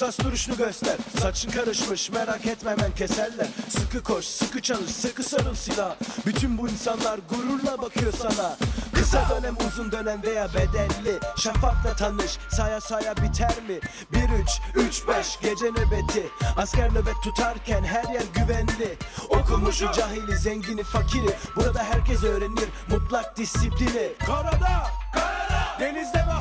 Esas duruşunu göster. Saçın karışmış merak etme hemen keserler. Sıkı koş sıkı çalış sıkı sarıl silah. Bütün bu insanlar gururla bakıyor sana. Kısa dönem uzun dönem veya bedelli. Şafakla tanış saya saya biter mi? 1-3-3-5 gece nöbeti. Asker nöbet tutarken her yer güvenli. Okumuşu cahili zengini fakiri. Burada herkes öğrenir mutlak disiplini. Karada, karada denizde ve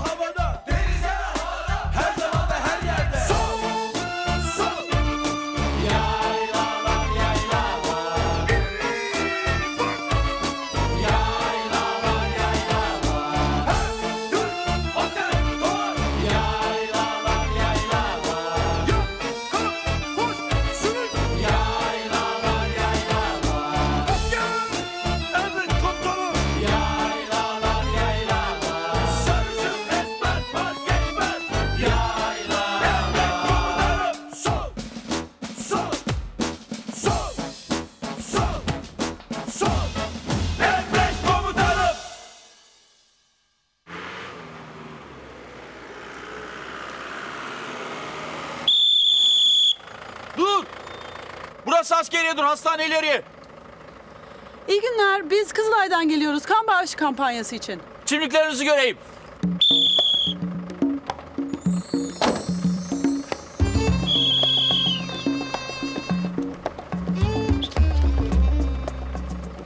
Kızılay'dan geliyoruz kan bağışı kampanyası için. Kimliklerinizi göreyim.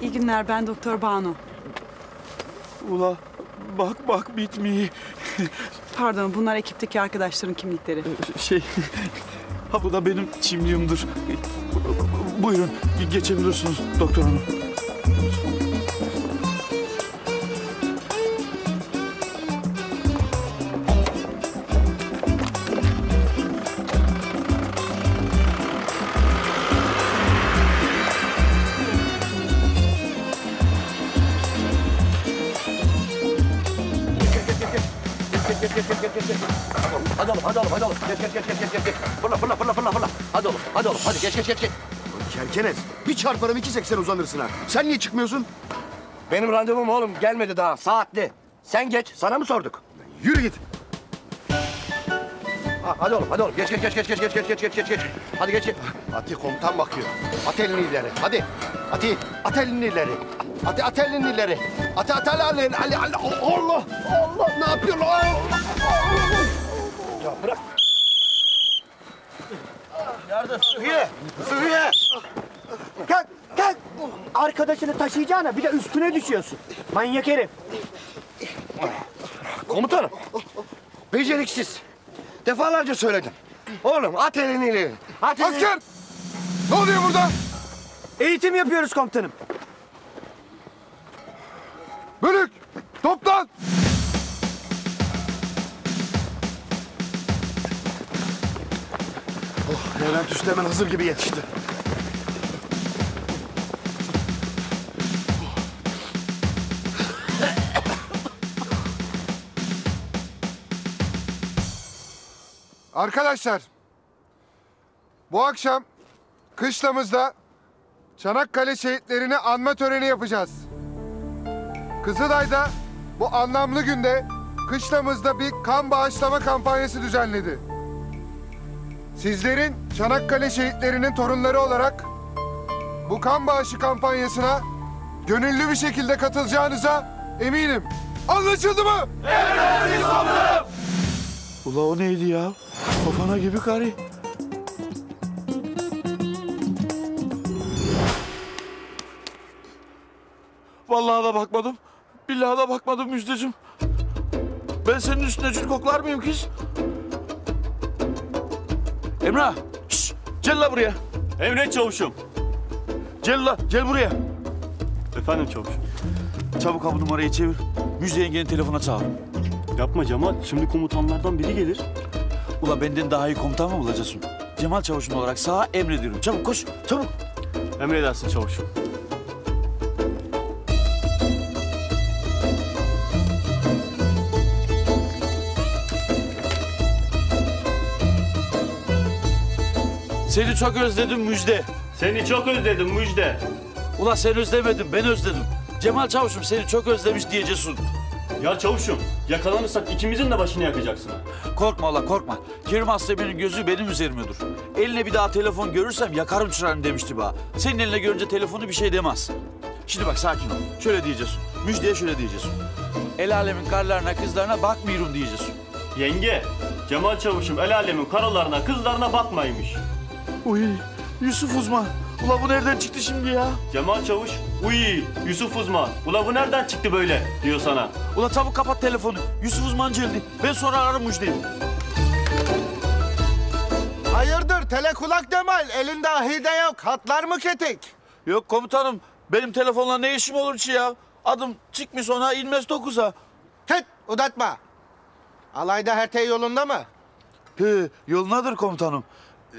İyi günler. Ben Doktor Banu. Ula bak bak bitmiyor. Pardon, bunlar ekipteki arkadaşların kimlikleri. Şey ha bu da benim çimliğimdir. Buyurun geçebilirsiniz doktor hanım. Hadi oğlum, hadi geç, geç, geç, geç. Kerkenes bir çarparım iki seksen uzanırsın ha. Sen niye çıkmıyorsun? Benim randevum oğlum gelmedi daha, saatli. Sen geç, sana mı sorduk? Yürü git. Ha, hadi oğlum, hadi oğlum. Geç, geç, geç, geç, geç, geç, geç, geç, geç, geç, geç. Hadi geç. Ati komutan bakıyor. At elini ileri. Hadi. Ati at elini ileri. Ati at elini ileri. Ati at elini ileri. Allah. Allah ne yapıyorsun? Allah. Ya bırak. Nerede? Sıhhiye, sıhhiye. Kalk, kalk. Arkadaşını taşıyacağına bir de üstüne düşüyorsun. Manyak herif. Komutanım, beceriksiz. Defalarca söyledim. Oğlum at elini ileri. At elini... Asker! Ne oluyor burada? Eğitim yapıyoruz komutanım. Bölük! Toplan! Levent Üstü hazır gibi yetişti. Arkadaşlar, bu akşam kışlamızda Çanakkale şehitlerini anma töreni yapacağız. Kızılay'da bu anlamlı günde kışlamızda bir kan bağışlama kampanyası düzenledi. Sizlerin Çanakkale şehitlerinin torunları olarak bu kan bağışı kampanyasına gönüllü bir şekilde katılacağınıza eminim. Anlaşıldı mı? Ula o neydi ya? Kafana gibi karı. Vallahi da bakmadım. Billahi da bakmadım müjdecim. Ben senin üstüne cül koklar mıyım kız? Emrah! Şşş! Gel la buraya. Emret çavuşum. Gel la, gel buraya. Efendim çavuşum. Çabuk ha bu numarayı çevir. Müjde yengenin telefona çağır. Yapma Cemal. Şimdi komutanlardan biri gelir. Ula benden daha iyi komutan mı bulacaksın? Cemal Çavuş'un olarak sağa emrediyorum. Çabuk koş, çabuk. Emredersin çavuşum. Seni çok özledim müjde. Seni çok özledim Müjde. Ula sen özlemedin, ben özledim. Cemal Çavuş'um seni çok özlemiş diyeceksin. Ya çavuşum Yakalanırsak ikimizin de başını yakacaksın. Korkma Allah korkma. Kerim Aslemi'nin gözü benim üzerimdedir. Eline bir daha telefon görürsem yakarım çırağını demişti bana. Senin eline görünce telefonu bir şey demez. Şimdi bak sakin ol. Şöyle diyeceğiz. Müjdeye şöyle diyeceğiz. El alemin karlarına kızlarına bakmıyorum diyeceğiz. Yenge, Cemal Çavuş'um el alemin karılarına kızlarına bakmaymış. Uy Yusuf uzman. Ula bu nereden çıktı şimdi ya? Cemal Çavuş, uy Yusuf Uzman. Ula bu nereden çıktı böyle diyor sana. Ula çabuk kapat telefonu. Yusuf uzman geldi. Ben sonra ararım Müjde'yi. Hayırdır tele kulak Demal elinde ahide yok hatlar mı ketik? Yok komutanım. Benim telefonla ne işim olur ki ya? Adım çıkmış ona inmez dokuza. Tet uzatma. Alayda her şey yolunda mı? He, yolundadır komutanım.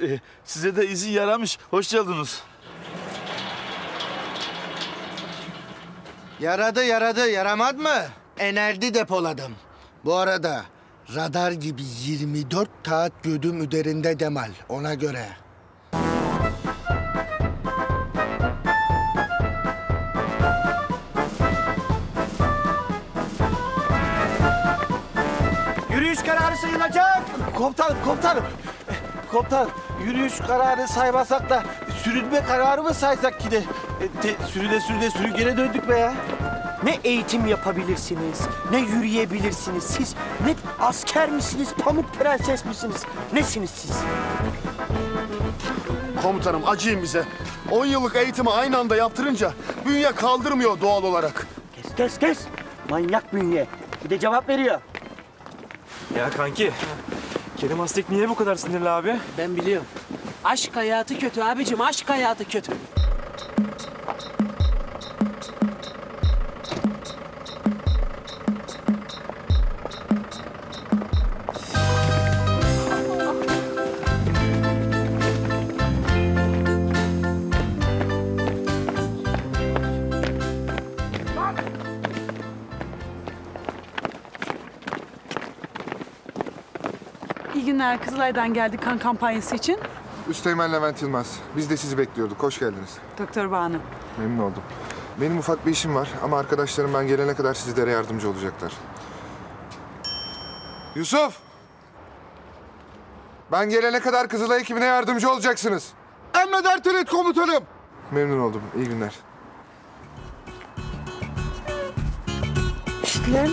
Ee, size de izin yaramış. Hoş geldiniz. Yaradı yaradı yaramaz mı? Enerji depoladım. Bu arada radar gibi 24 saat gödüm üzerinde Demal ona göre. Yürüyüş kararı sayılacak. Komutanım, komutanım. Komutan, yürüyüş kararı saymasak da sürünme kararı mı saysak ki de? E, te- sürüne sürüne sürü geri döndük be ya. Ne eğitim yapabilirsiniz, ne yürüyebilirsiniz. Siz ne asker misiniz, pamuk prenses misiniz? Nesiniz siz? Komutanım acıyın bize. 10 yıllık eğitimi aynı anda yaptırınca bünye kaldırmıyor doğal olarak. Kes kes kes. Manyak bünye. Bir de cevap veriyor. Ya kanki, Kerim Astek niye bu kadar sinirli abi? Ben biliyorum. Aşk hayatı kötü abicim, aşk hayatı kötü. Günler. Kızılay'dan geldik kan kampanyası için. Üsteğmen Levent Yılmaz. Biz de sizi bekliyorduk. Hoş geldiniz. Doktor Banu. Memnun oldum. Benim ufak bir işim var ama arkadaşlarım ben gelene kadar sizlere yardımcı olacaklar. Yusuf! Ben gelene kadar Kızılay ekibine yardımcı olacaksınız. Emredersiniz komutanım. Memnun oldum. İyi günler. Lan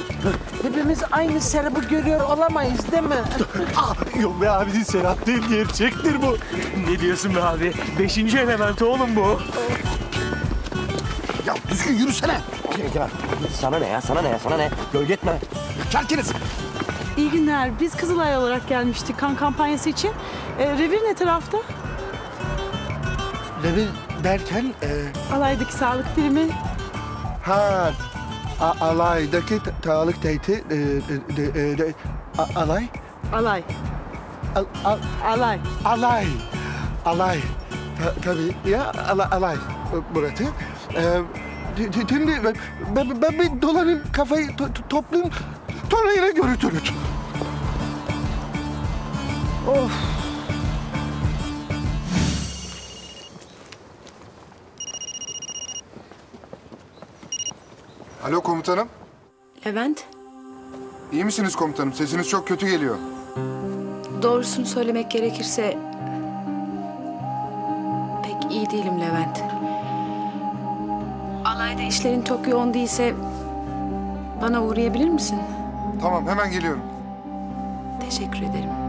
hepimiz aynı serabı görüyor olamayız değil mi? Yok be abi, Serap değil, gerçektir bu. Ne diyorsun be abi? Beşinci element oğlum bu. Ya düzgün yürüsene. Ya sana ne ya, sana ne ya, sana ne? Gölge etme. Çelkiniz. İyi günler. Biz Kızılay olarak gelmiştik kan kampanyası için. Ee, revir ne tarafta? Revir derken e, Alaydaki sağlık birimi. ha a, alaydaki t- sağlık teyti e, e, e, a- alay Alay. al, al, Alay. alay alay Ta, tabii ya ala, alay e, burası. E, t- t- şimdi ben, ben, ben bir dolanayım kafayı to, to- toplayayım sonra yine görüşürüz. Alo komutanım. Levent, İyi misiniz komutanım? Sesiniz çok kötü geliyor. doğrusunu söylemek gerekirse... ...pek iyi değilim Levent. Alayda işlerin çok yoğun değilse... ...bana uğrayabilir misin? Tamam hemen geliyorum. Teşekkür ederim.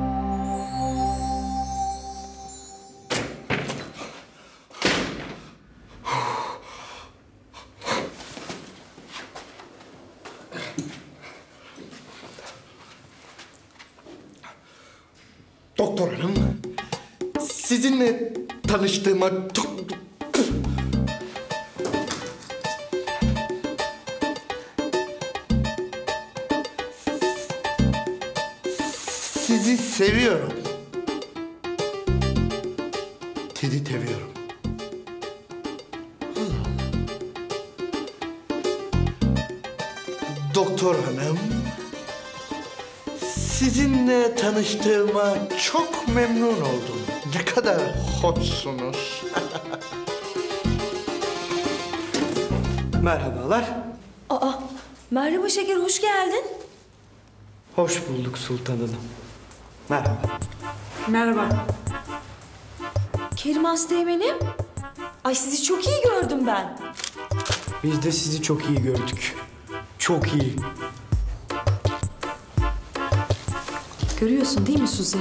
Tanıştığıma çok... Sizi seviyorum. Sizi seviyorum. Doktor hanım, Sizinle tanıştığıma çok memnun oldum. Ne kadar hoşsunuz. Merhabalar. Aa, merhaba Şeker, hoş geldin. Hoş bulduk sultanım. Merhaba. Merhaba. Kerim Asteğmen'im. Ay sizi çok iyi gördüm ben. Biz de sizi çok iyi gördük. Çok iyi. Görüyorsun değil mi Suzi?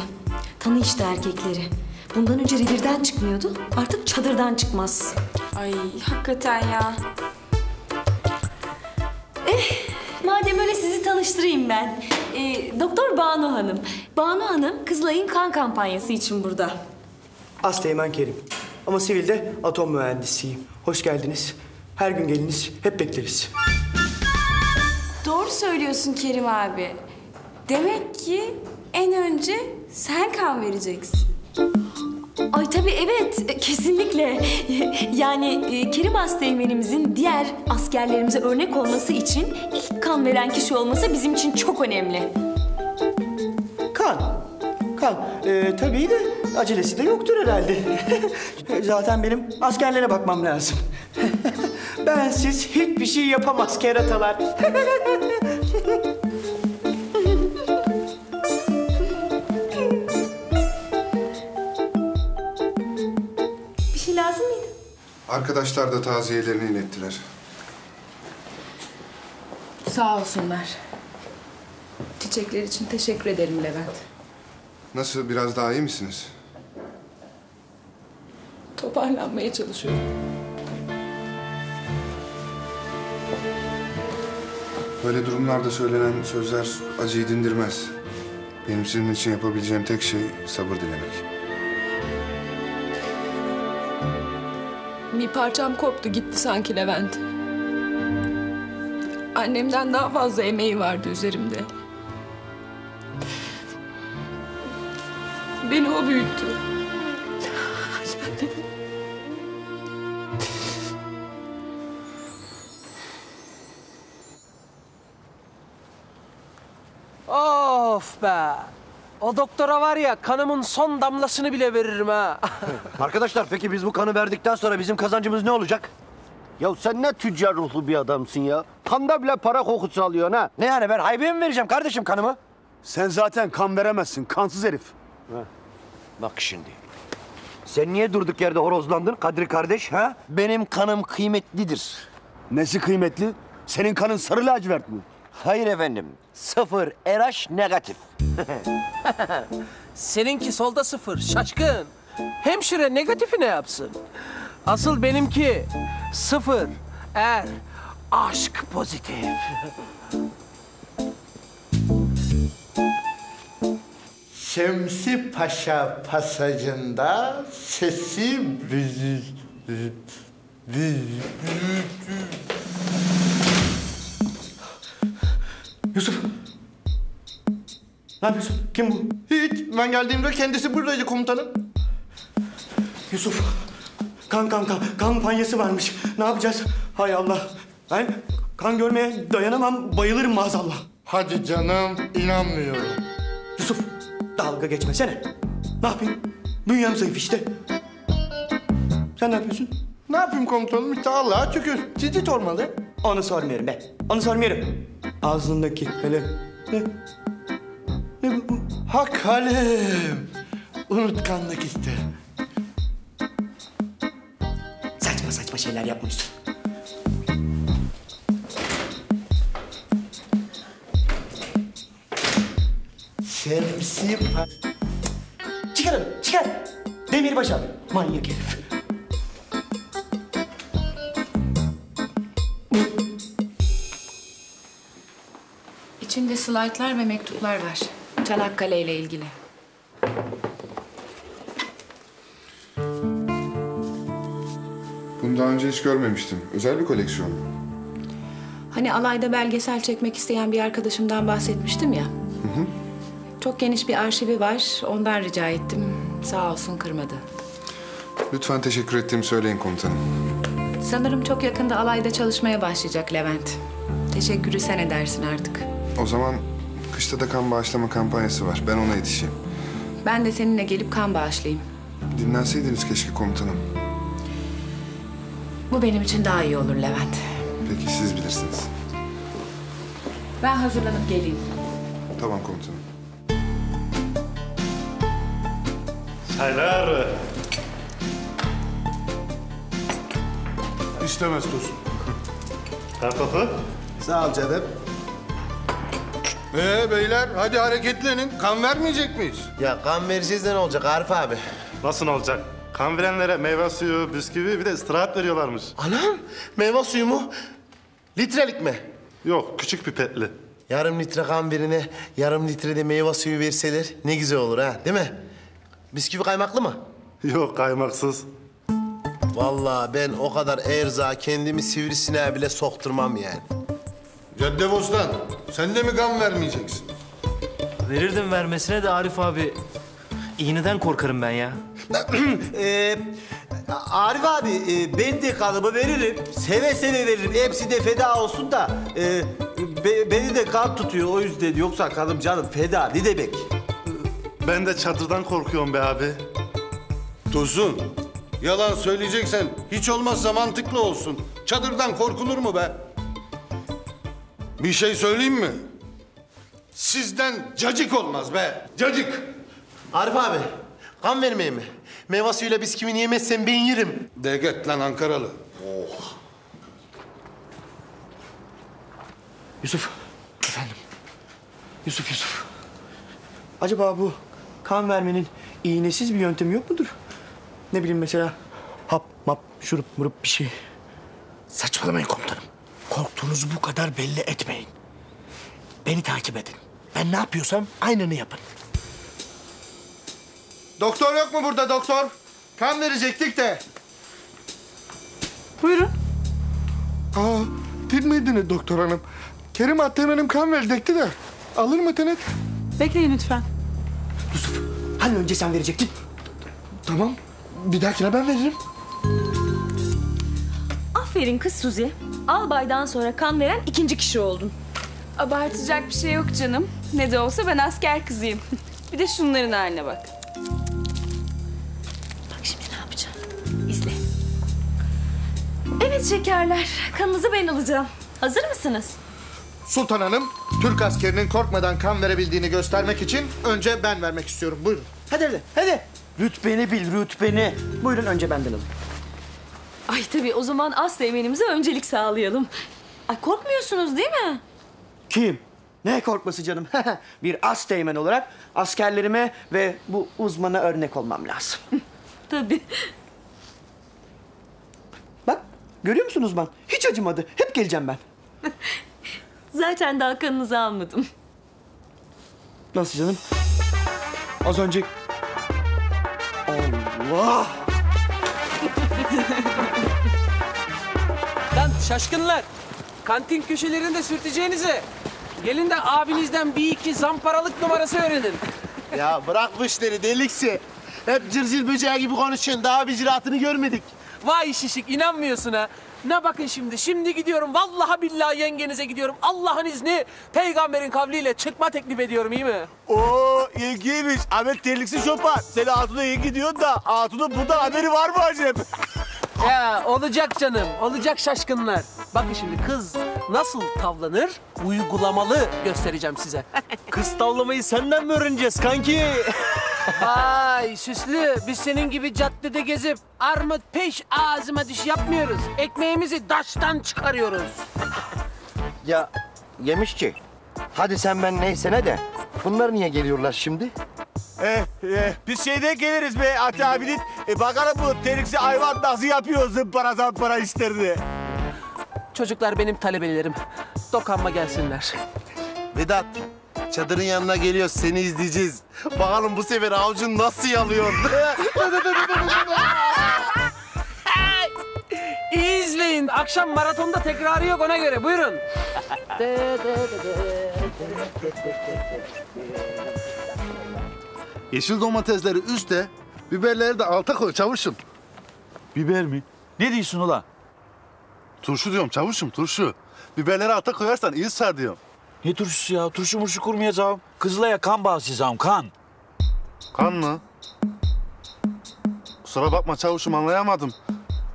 Tanı işte erkekleri. Bundan önce revirden çıkmıyordu. Artık çadırdan çıkmaz. Ay hakikaten ya. Madem öyle sizi tanıştırayım ben. Ee, Doktor Banu Hanım. Banu Hanım Kızılay'ın kan kampanyası için burada. Asteğmen Kerim. Ama sivilde atom mühendisiyim. Hoş geldiniz. Her gün geliniz. Hep bekleriz. Doğru söylüyorsun Kerim abi. Demek ki en önce sen kan vereceksin. Ay tabii evet e, kesinlikle. Yani e, Kerim Asteğmen'imizin diğer askerlerimize örnek olması için ilk kan veren kişi olması bizim için çok önemli. Kan. Kan. Ee, tabii de acelesi de yoktur herhalde. Zaten benim askerlere bakmam lazım. Bensiz hiçbir şey yapamaz keratalar. Arkadaşlar da taziyelerini ilettiler. Sağ olsunlar. Çiçekler için teşekkür ederim Levent. Nasıl biraz daha iyi misiniz? Toparlanmaya çalışıyorum. Böyle durumlarda söylenen sözler acıyı dindirmez. Benim sizin için yapabileceğim tek şey sabır dilemek. Bir parçam koptu gitti sanki Levent. Annemden daha fazla emeği vardı üzerimde. Beni o büyüttü. Of be. O doktora var ya kanımın son damlasını bile veririm ha. Arkadaşlar peki biz bu kanı verdikten sonra bizim kazancımız ne olacak? Ya sen ne tüccar ruhlu bir adamsın ya. Kanda bile para kokusu alıyorsun ha. Ne yani ben haybeye mi vereceğim kardeşim kanımı? Sen zaten kan veremezsin. Kansız herif. Bak şimdi. Sen niye durduk yerde horozlandın Kadri kardeş ha? Benim kanım kıymetlidir. Nesi kıymetli? Senin kanın sarı lacivert mi? Hayır efendim. Sıfır RH negatif. Seninki solda sıfır şaşkın. Hemşire negatifi ne yapsın? Asıl benimki sıfır er aşk pozitif. Şemsi Paşa pasajında sesi büzü... Yusuf. Ne yapıyorsun? Kim bu? Hiç. Ben geldiğimde kendisi buradaydı komutanım. Yusuf. Kan kan kan kampanyası varmış. Ne yapacağız? Hay Allah. Ben kan görmeye dayanamam. Bayılırım maazallah. Hadi canım, inanmıyorum. Yusuf dalga geçmesene. Ne yapayım? Bünyem zayıf işte. Sen ne yapıyorsun? Ne yapayım komutanım? İşte Allah'a şükür. Cicit olmalı. Onu sormuyorum ben. Onu sormuyorum. Ağzındaki kalem. Ne? Ne bu? Ha kalem. Unutkanlık işte. Saçma saçma şeyler yapmışsın. Şemsi pa... Çıkar onu, çıkar. Demirbaş abi. Manyak herif. İçinde slaytlar ve mektuplar var. Çanakkale ile ilgili. Bunu daha önce hiç görmemiştim. Özel bir koleksiyon mu? Hani alayda belgesel çekmek isteyen bir arkadaşımdan bahsetmiştim ya. Çok geniş bir arşivi var. Ondan rica ettim. Sağ olsun kırmadı. Lütfen teşekkür ettiğimi söyleyin komutanım. Sanırım çok yakında alayda çalışmaya başlayacak Levent. Teşekkürü sen edersin artık. O zaman kışta da kan bağışlama kampanyası var. Ben ona yetişeyim. Ben de seninle gelip kan bağışlayayım. Dinlenseydiniz keşke komutanım. Bu benim için daha iyi olur Levent. Peki siz bilirsiniz. Ben hazırlanıp geleyim. Tamam komutanım. Çaylar. İstemez Tosun. Kalk Sağ ol canım. Ee beyler hadi hareketlenin. Kan vermeyecek miyiz? Ya kan vereceğiz de ne olacak Arif abi? Nasıl olacak? Kan verenlere meyve suyu, bisküvi bir de istirahat veriyorlarmış. Anam meyve suyu mu? Litrelik mi? Yok, küçük pipetli. Yarım litre kan birine yarım litre de meyve suyu verseler ne güzel olur ha değil mi? Bisküvi kaymaklı mı? Yok, kaymaksız. Vallahi ben o kadar erza kendimi sivrisineğe bile sokturmam yani. Caddebostan sen de mi kan vermeyeceksin? Verirdim vermesine de Arif abi. İğneden korkarım ben ya. Ee, Arif abi e, ben de kanımı veririm. Seve seve veririm. Hepsi de feda olsun da. e, be- beni de kan tutuyor o yüzden. Yoksa kanım canım feda ne demek? Ben de çadırdan korkuyorum be abi. Tosun yalan söyleyeceksen hiç olmazsa mantıklı olsun. Çadırdan korkulur mu be? Bir şey söyleyeyim mi? Sizden cacık olmaz be. Cacık. Arif abi kan vermeye mi? Meyve suyuyla bisküvini yemezsen ben yerim. De git lan Ankaralı. Yusuf. Efendim. Yusuf Yusuf. Acaba bu kan vermenin iğnesiz bir yöntemi yok mudur? Ne bileyim mesela hap map şurup murup bir şey. Saçmalamayın komutanım. Korktuğunuzu bu kadar belli etmeyin. Beni takip edin. Ben ne yapıyorsam aynını yapın. Doktor yok mu burada doktor? Kan verecektik de. Buyurun. Aa, değil miydiniz doktor hanım? Kerim Attemen'im kan verecekti de. Alır mı Tenet? Bekleyin lütfen. Hani önce sen verecektin? Tamam. Bir dahakine ben veririm. Aferin kız Suzi. Albaydan sonra kan veren ikinci kişi oldun. Abartacak bir şey yok canım. Ne de olsa ben asker kızıyım. bir de şunların haline bak. Bak şimdi ne yapacağım? İzle. Evet şekerler. Kanınızı ben alacağım. Hazır mısınız? Sultan Hanım, Türk askerinin korkmadan kan verebildiğini göstermek için önce ben vermek istiyorum. Buyurun. Hadi hadi hadi. Rütbeni bil rütbeni. Buyurun önce benden alın. Ay tabii o zaman as teğmenimize öncelik sağlayalım. Ay korkmuyorsunuz değil mi? Kim? Ne korkması canım? bir as teğmen olarak askerlerime ve bu uzmana örnek olmam lazım. Tabii. Bak görüyor musun uzman? Hiç acımadı. Hep geleceğim ben. Zaten daha kanınızı almadım. Nasıl canım? Az önce... Allah! Şaşkınlar. Kantin köşelerinde sürteceğinize. Gelin de abinizden bir iki zamparalık numarası öğrenin. Ya bırak bu işleri deliksi. Hep cırcır böceği gibi konuşuyorsun. Daha bir ciraatını görmedik. Vay şişik inanmıyorsun ha. Ne bakın şimdi. Şimdi gidiyorum. Vallahi billahi yengenize gidiyorum. Allah'ın izni peygamberin kavliyle çıkma teklif ediyorum iyi mi? Oo ilgiymiş. Ahmet terliksi şopar. Seni Hatun'a iyi gidiyorsun da Hatun'un burada haberi var mı acaba? Ya olacak canım. Olacak şaşkınlar. Bakın şimdi kız nasıl tavlanır uygulamalı göstereceğim size. Kız tavlamayı senden mi öğreneceğiz kanki? Vay süslü. Biz senin gibi caddede gezip armut peş ağzıma düş yapmıyoruz. Ekmeğimizi daştan çıkarıyoruz. Ya yemişçi. Hadi sen ben neyse ne de. Bunlar niye geliyorlar şimdi? Eh, eh, biz şeyden geliriz be Ati abinin. E, bakalım bu terliksi hayvan nasıl yapıyor zımpara zampara işlerini. Çocuklar benim talebelerim. Dokanma gelsinler. Vedat, çadırın yanına geliyoruz. Seni izleyeceğiz. Bakalım bu sefer avucun nasıl yalıyor. İyi izleyin. Akşam maratonda tekrarı yok ona göre. Buyurun. Yeşil domatesleri üstte, biberleri de alta koy çavuşum. Biber mi? Ne diyorsun ula? Turşu diyorum çavuşum turşu. Biberleri alta koyarsan iyi sar diyorum. Ne turşusu ya? Turşu murşu kurmayacağım. Kızılay'a kan bağışlayacağım kan. Kan mı? Kusura bakma çavuşum anlayamadım.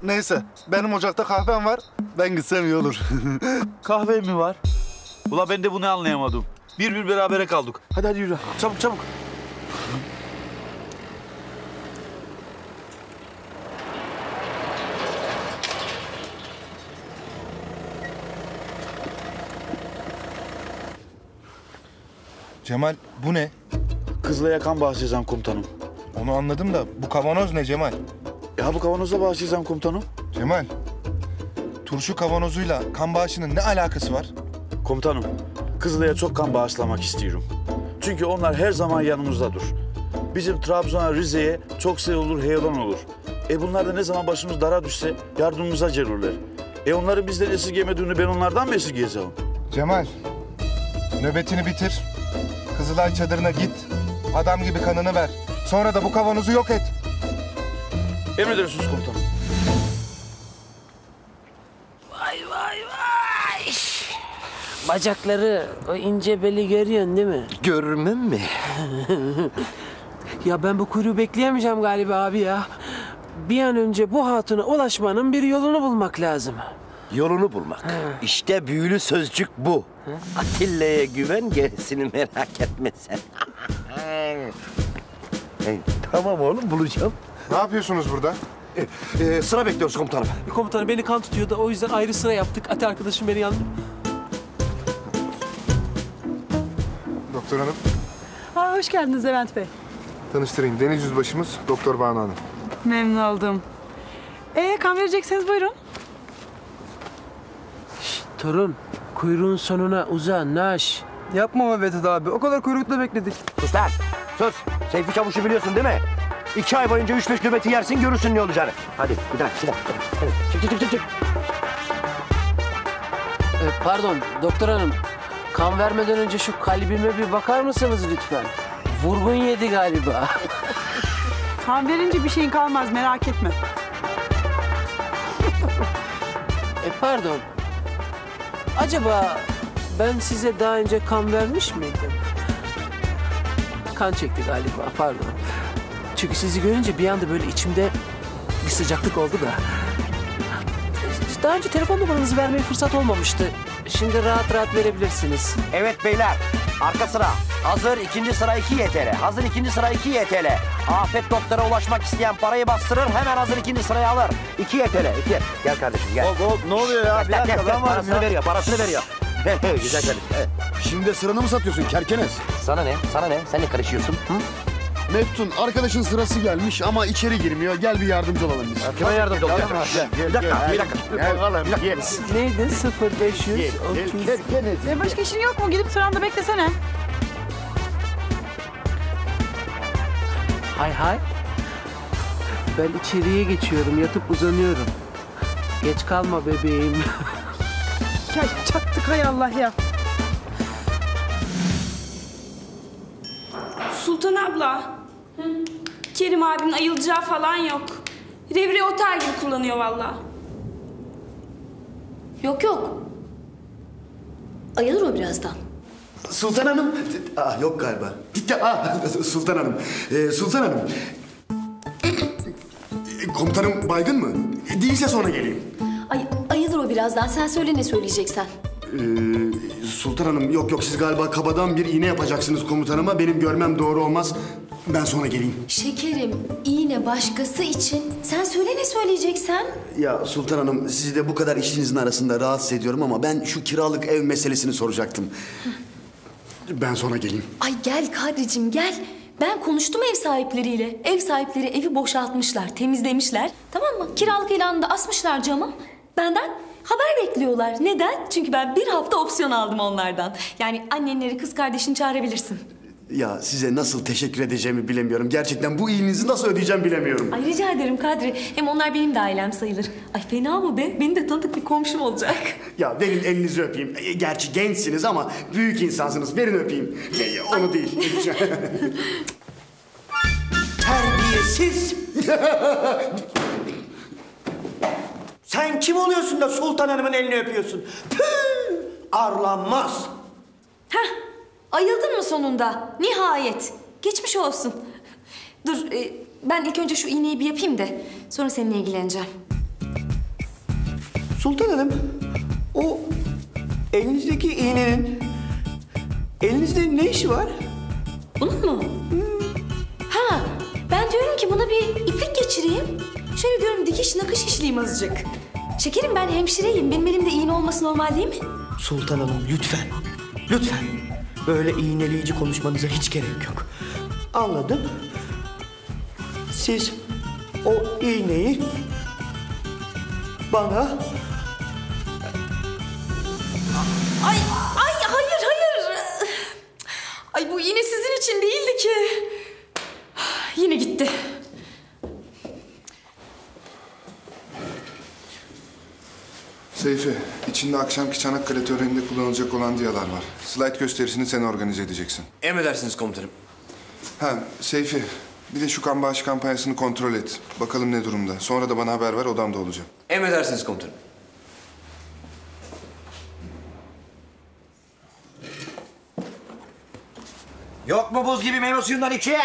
Neyse benim ocakta kahvem var. Ben gitsem iyi olur. Kahve mi var? Ula ben de bunu anlayamadım. Bir bir berabere kaldık. Hadi hadi yürü. Çabuk çabuk. Cemal bu ne? Kızılay'a kan bağışlayacağım komutanım. Onu anladım da bu kavanoz ne Cemal? Ya bu kavanoza bağışlayacağım komutanım. Cemal, turşu kavanozuyla kan bağışının ne alakası var? Komutanım, Kızılay'a çok kan bağışlamak istiyorum. Çünkü onlar her zaman yanımızdadır. Bizim Trabzon'a, Rize'ye çok şey olur, heyelan olur. E bunlar da ne zaman başımız dara düşse yardımımıza gelirler. E onların bizden esirgemediğini ben onlardan mı esirgeyeceğim? Cemal, nöbetini bitir. Kızılay çadırına git. Adam gibi kanını ver. Sonra da bu kavanozu yok et. Emredersiniz komutanım. Vay vay vay. Bacakları, o ince beli görüyorsun değil mi? Görmem mi? ya ben bu kuyruğu bekleyemeyeceğim galiba abi ya. Bir an önce bu hatuna ulaşmanın bir yolunu bulmak lazım. Yolunu bulmak. İşte büyülü sözcük bu. Atilla'ya güven gerisini merak etme sen. Hey, tamam oğlum bulacağım. Ne yapıyorsunuz burada? Ee, sıra bekliyoruz komutanım. Komutanım beni kan tutuyor da o yüzden ayrı sıra yaptık. Ati arkadaşım beni yandı. Doktor hanım, Aa, hoş geldiniz Levent Bey. tanıştırayım. Deniz Yüzbaşımız Doktor Banu Hanım. Memnun oldum. Ee, kan verecekseniz buyurun. Torun, kuyruğun sonuna uza, naş. Yapma Vedat abi. O kadar kuyrukta bekledik. Sus lan, sus. Seyfi Çavuş'u biliyorsun değil mi? İki ay boyunca üç beş nöbeti yersin, görürsün ne olacağını. Hadi, bir daha, bir daha. Hadi, çık, çık, çık, çık, çık. Ee, pardon doktor hanım. Kan vermeden önce şu kalbime bir bakar mısınız lütfen? Vurgun yedi galiba. Kan verince bir şeyin kalmaz merak etme. E pardon. Acaba ben size daha önce kan vermiş miydim? Kan çekti galiba pardon. Çünkü sizi görünce bir anda böyle içimde bir sıcaklık oldu da. Daha önce telefon numaranızı vermeye fırsat olmamıştı. Şimdi rahat rahat verebilirsiniz. Evet beyler, arka sıra. Hazır ikinci sıra 2 YTL. Hazır ikinci sıra 2 YTL. Afet doktora ulaşmak isteyen parayı bastırır, hemen hazır ikinci sırayı alır. 2 YTL, 2. Gel kardeşim gel. Hop hop ne oluyor ya? Gel, Bir gel, dakika gel, varım Parasını ya. veriyor, parasını veriyor. Güzel kardeşim. evet. Şimdi sıranı mı satıyorsun kerkenes? Sana ne? Sana ne? Sen ne karışıyorsun? Hı? Meftun arkadaşın sırası gelmiş ama içeri girmiyor. Gel bir yardımcı olalım biz. Kime yardımcı gel, Bir dakika, bir dakika. Gel, Bir dakika. Neydi? 0500 30. Ee, başka işin yok mu? Gidip sıranda beklesene. Hay hay. Ben içeriye geçiyorum, yatıp uzanıyorum. Geç kalma bebeğim. Ya çaktık hay Allah ya. Sultan abla. Kerim abinin ayılacağı falan yok. Revri otel gibi kullanıyor valla. Yok yok. Ayılır o birazdan. Sultan Hanım. Ah yok galiba. Ah, Sultan Hanım. Ee, Sultan Hanım. Ee, Komutanım baygın mı? Değilse sonra geleyim. Ay ayılır o birazdan. Sen söyle ne söyleyeceksen. Ee, Sultan Hanım yok yok siz galiba kabadan bir iğne yapacaksınız komutanıma. Benim görmem doğru olmaz. Ben sonra geleyim. Şekerim, iğne başkası için. Sen söyle ne söyleyeceksen. Ya Sultan Hanım sizi de bu kadar işinizin arasında rahatsız ediyorum ama ben şu kiralık ev meselesini soracaktım. Ben sonra geleyim. Ay gel Kadricim gel. Ben konuştum ev sahipleriyle. Ev sahipleri evi boşaltmışlar, temizlemişler. Tamam mı? Kiralık ilanını da asmışlar cama. Benden haber bekliyorlar. Neden? Çünkü ben bir hafta opsiyon aldım onlardan. Yani annenleri, kız kardeşini çağırabilirsin. Ya size nasıl teşekkür edeceğimi bilemiyorum. Gerçekten bu iyiliğinizi nasıl ödeyeceğim bilemiyorum. Ay rica ederim Kadri. Hem onlar benim de ailem sayılır. Ay fena mı be? Benim de tanıdık bir komşum olacak. Ya verin elinizi öpeyim. E, Gerçi gençsiniz ama büyük insansınız. Verin öpeyim. E, Onu değil. Terbiyesiz. Sen kim oluyorsun da Sultan Hanım'ın elini öpüyorsun? Püh! Arlanmaz. Heh, ayıldın mı sonunda? Nihayet. Geçmiş olsun. Dur, e, ben ilk önce şu iğneyi bir yapayım da sonra seninle ilgileneceğim. Sultan Hanım, o elinizdeki iğnenin Elinizde ne işi var? Bunun mu? Ha, ben diyorum ki buna bir iplik geçireyim. Şöyle diyorum dikiş nakış işleyeyim azıcık. Şekerim ben hemşireyim. Benim elimde iğne olması normal değil mi? Sultan Hanım lütfen. Lütfen. Böyle iğneleyici konuşmanıza hiç gerek yok. Anladım. Siz o iğneyi bana Ay, ay hayır hayır. Ay bu iğne sizin için değildi ki. Yine gitti. Seyfi, içinde akşamki Çanakkale töreninde kullanılacak olan diyalar var. Slide gösterisini sen organize edeceksin. Emredersiniz komutanım. Ha, Seyfi, bir de şu kan bağışı kampanyasını kontrol et. Bakalım ne durumda. Sonra da bana haber ver, odamda olacağım. Emredersiniz komutanım. Yok mu buz gibi meyve suyundan iki?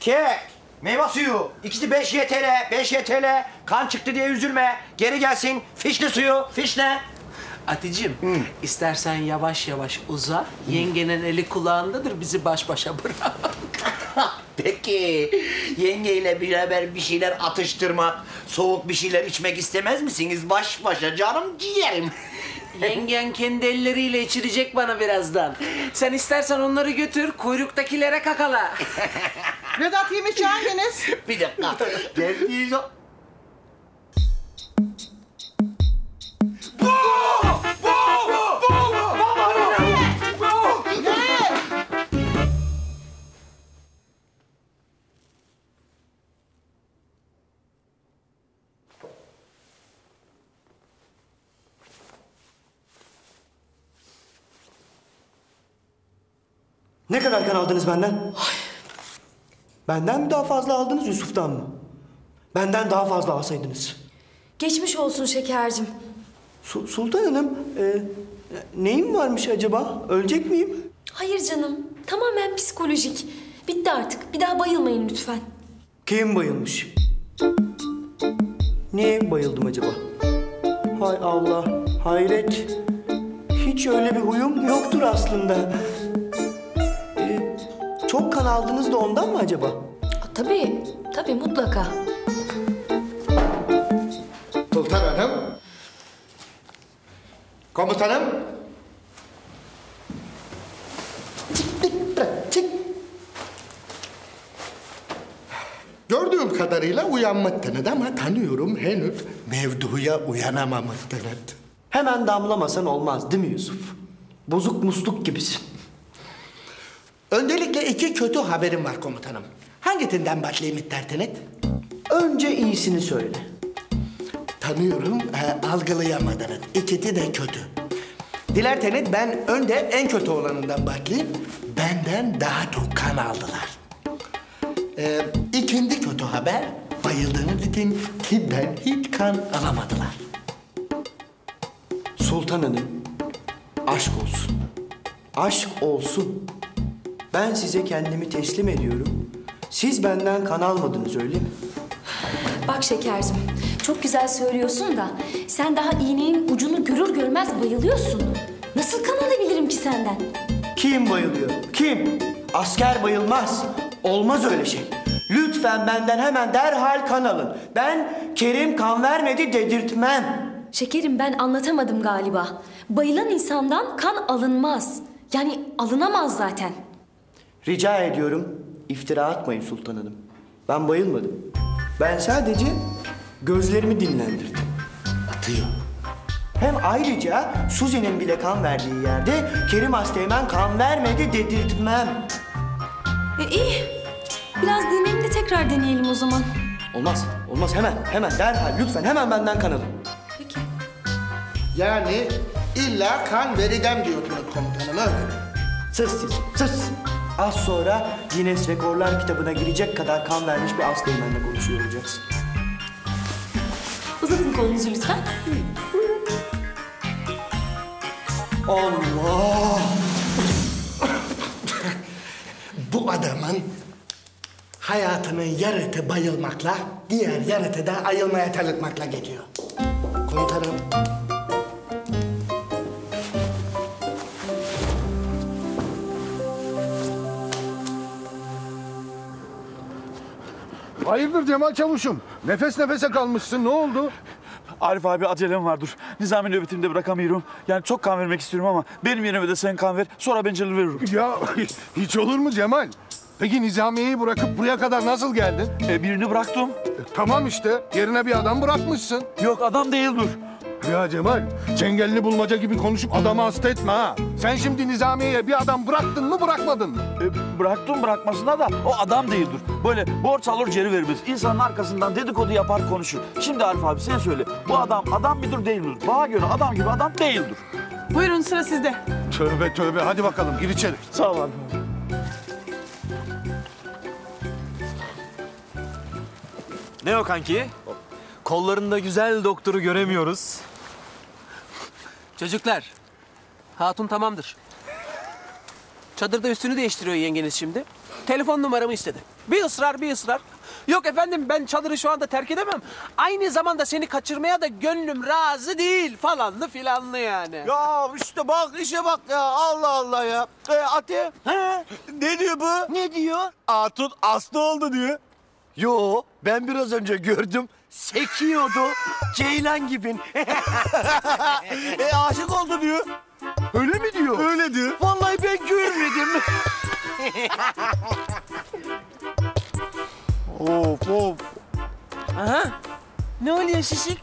Kek, meyve suyu. İkisi 5 YTL, 5 YTL. Kan çıktı diye üzülme. Geri gelsin. Fişli suyu, fişne. Aticim, istersen yavaş yavaş uza. Yengenin eli kulağındadır, bizi baş başa bırak. Peki yengeyle beraber bir şeyler atıştırmak, soğuk bir şeyler içmek istemez misiniz baş başa canım ciğerim? Yengen kendi elleriyle içirecek bana birazdan. Sen istersen onları götür, kuyruktakilere kakala. Vedat yemiş hanginiz? Bir dakika. Geldiğiniz o... Ne kadar kan aldınız benden? Benden mi daha fazla aldınız Yusuf'tan mı? Benden daha fazla alsaydınız. Geçmiş olsun şekercim. Su- Sultan Hanım, e, neyim varmış acaba? Ölecek miyim? Hayır canım. Tamamen psikolojik. Bitti artık. Bir daha bayılmayın lütfen. Kim bayılmış? Niye bayıldım acaba? Hay Allah, hayret. Hiç öyle bir huyum yoktur aslında. Çok kan aldınız da ondan mı acaba? Tabii, tabii mutlaka. Sultan Hanım. Komutanım. Gördüğüm kadarıyla uyanmışsınız ama tanıyorum henüz mevduya uyanamamışsınız. Hemen damlamasan olmaz değil mi Yusuf? Bozuk musluk gibisin. Öncelikle iki kötü haberim var komutanım. Hangisinden başlayayım isterseniz? Önce iyisini söyle. Tanıyorum, e, algılayamadınız. İkisi de kötü. Dilerseniz ben önde en kötü olanından başlayayım. Benden daha çok kan aldılar. Ee, ikinci kötü haber, bayıldığınız için kimden hiç kan alamadılar. Sultan Hanım, aşk olsun. Aşk olsun. Ben size kendimi teslim ediyorum. Siz benden kan almadınız öyle mi? Bak şekercim, çok güzel söylüyorsun da sen daha iğnenin ucunu görür görmez bayılıyorsun. Nasıl kan alabilirim ki senden? Kim bayılıyor? Kim? Asker bayılmaz. Olmaz öyle şey. Lütfen benden hemen derhal kan alın. Ben Kerim kan vermedi dedirtmem. Şekerim ben anlatamadım galiba. Bayılan insandan kan alınmaz. Yani alınamaz zaten. Rica ediyorum iftira atmayın Sultan Hanım. Ben bayılmadım. Ben sadece gözlerimi dinlendirdim. Atıyor. Hem ayrıca Suzi'nin bile kan verdiği yerde Kerim Asteğmen kan vermedi dedirtmem. E iyi. Biraz dinleyelim de tekrar deneyelim o zaman. Olmaz, olmaz hemen, hemen derhal lütfen hemen benden kan alın. Yani illa kan vereceğim diyordunuz komutanım öyle mi? Sus siz, sus. Az sonra Guinness Rekorlar kitabına girecek kadar kan vermiş bir Asteğmen'le konuşuyor olacaksın. Uzatın kolunuzu lütfen. Allah! Bu adamın hayatının yarıtı bayılmakla, diğer yarıtı da ayılmaya çalışmakla geçiyor. Komutanım, Hayırdır Cemal Çavuş'um? Nefes nefese kalmışsın. Ne oldu? Arif abi acelem var dur. Nizami nöbetimde bırakamıyorum. Yani çok kan vermek istiyorum ama benim yerime de sen kan ver. Sonra ben çalı veririm. Ya hiç olur mu Cemal? Peki Nizamiye'yi bırakıp buraya kadar nasıl geldin? E, birini bıraktım. tamam işte. Yerine bir adam bırakmışsın. Yok adam değil dur. Ya Cemal, çengelli bulmaca gibi konuşup adamı hasta etme ha. Sen şimdi Nizamiye'ye bir adam bıraktın mı bırakmadın mı? E, bıraktım bırakmasına da o adam değildir. Böyle borç alır geri vermez. İnsanın arkasından dedikodu yapar konuşur. Şimdi Arif abi sen söyle. Bu adam adam midir değil midir? Bana göre adam gibi adam değildir. Buyurun sıra sizde. Tövbe tövbe hadi bakalım gir içeri. Sağ ol abi. Ne o kanki? Kollarında güzel doktoru göremiyoruz. Çocuklar, hatun tamamdır. Çadırda üstünü değiştiriyor yengeniz şimdi. Telefon numaramı istedi. Bir ısrar, bir ısrar. Yok efendim ben çadırı şu anda terk edemem. Aynı zamanda seni kaçırmaya da gönlüm razı değil falanlı filanlı yani. Ya işte bak işe bak ya Allah Allah ya. E, Ati. He? Ne diyor bu? Ne diyor? Hatun hasta oldu diyor. Yo ben biraz önce gördüm. Sekiyordu. Ceylan gibi. e aşık oldu diyor. Öyle mi diyor? Öyle diyor. Vallahi ben görmedim. Of of. Aha. Ne oluyor şişik?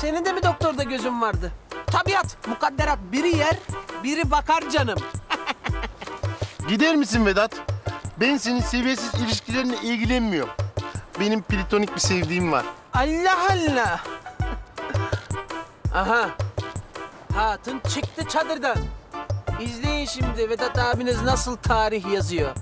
Senin de mi doktorda gözün vardı? Tabiat, mukadderat. Biri yer, biri bakar canım. Gider misin Vedat? Ben senin seviyesiz ilişkilerine ilgilenmiyorum. Benim platonik bir sevdiğim var. Allah Allah. Aha. Hatun çıktı çadırdan. İzleyin şimdi Vedat abiniz nasıl tarih yazıyor.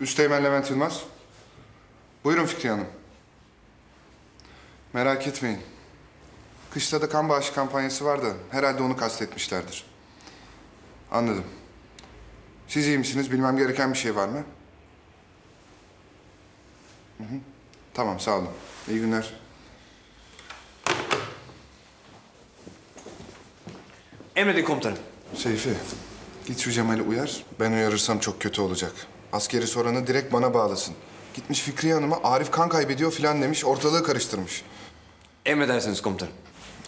Üsteğmen Levent Yılmaz. Buyurun Fikriye Hanım. Merak etmeyin. Kışlada kan bağışı kampanyası var da herhalde onu kastetmişlerdir. Anladım. Siz iyi misiniz? Bilmem gereken bir şey var mı? Hı hı. Tamam, sağ olun. İyi günler. Emredin komutanım. Seyfi, git şu Cemal'i uyar. Ben uyarırsam çok kötü olacak. Askeri soranı direkt bana bağlasın. Gitmiş Fikriye Hanım'a Arif kan kaybediyor filan demiş, ortalığı karıştırmış. Emredersiniz komutanım.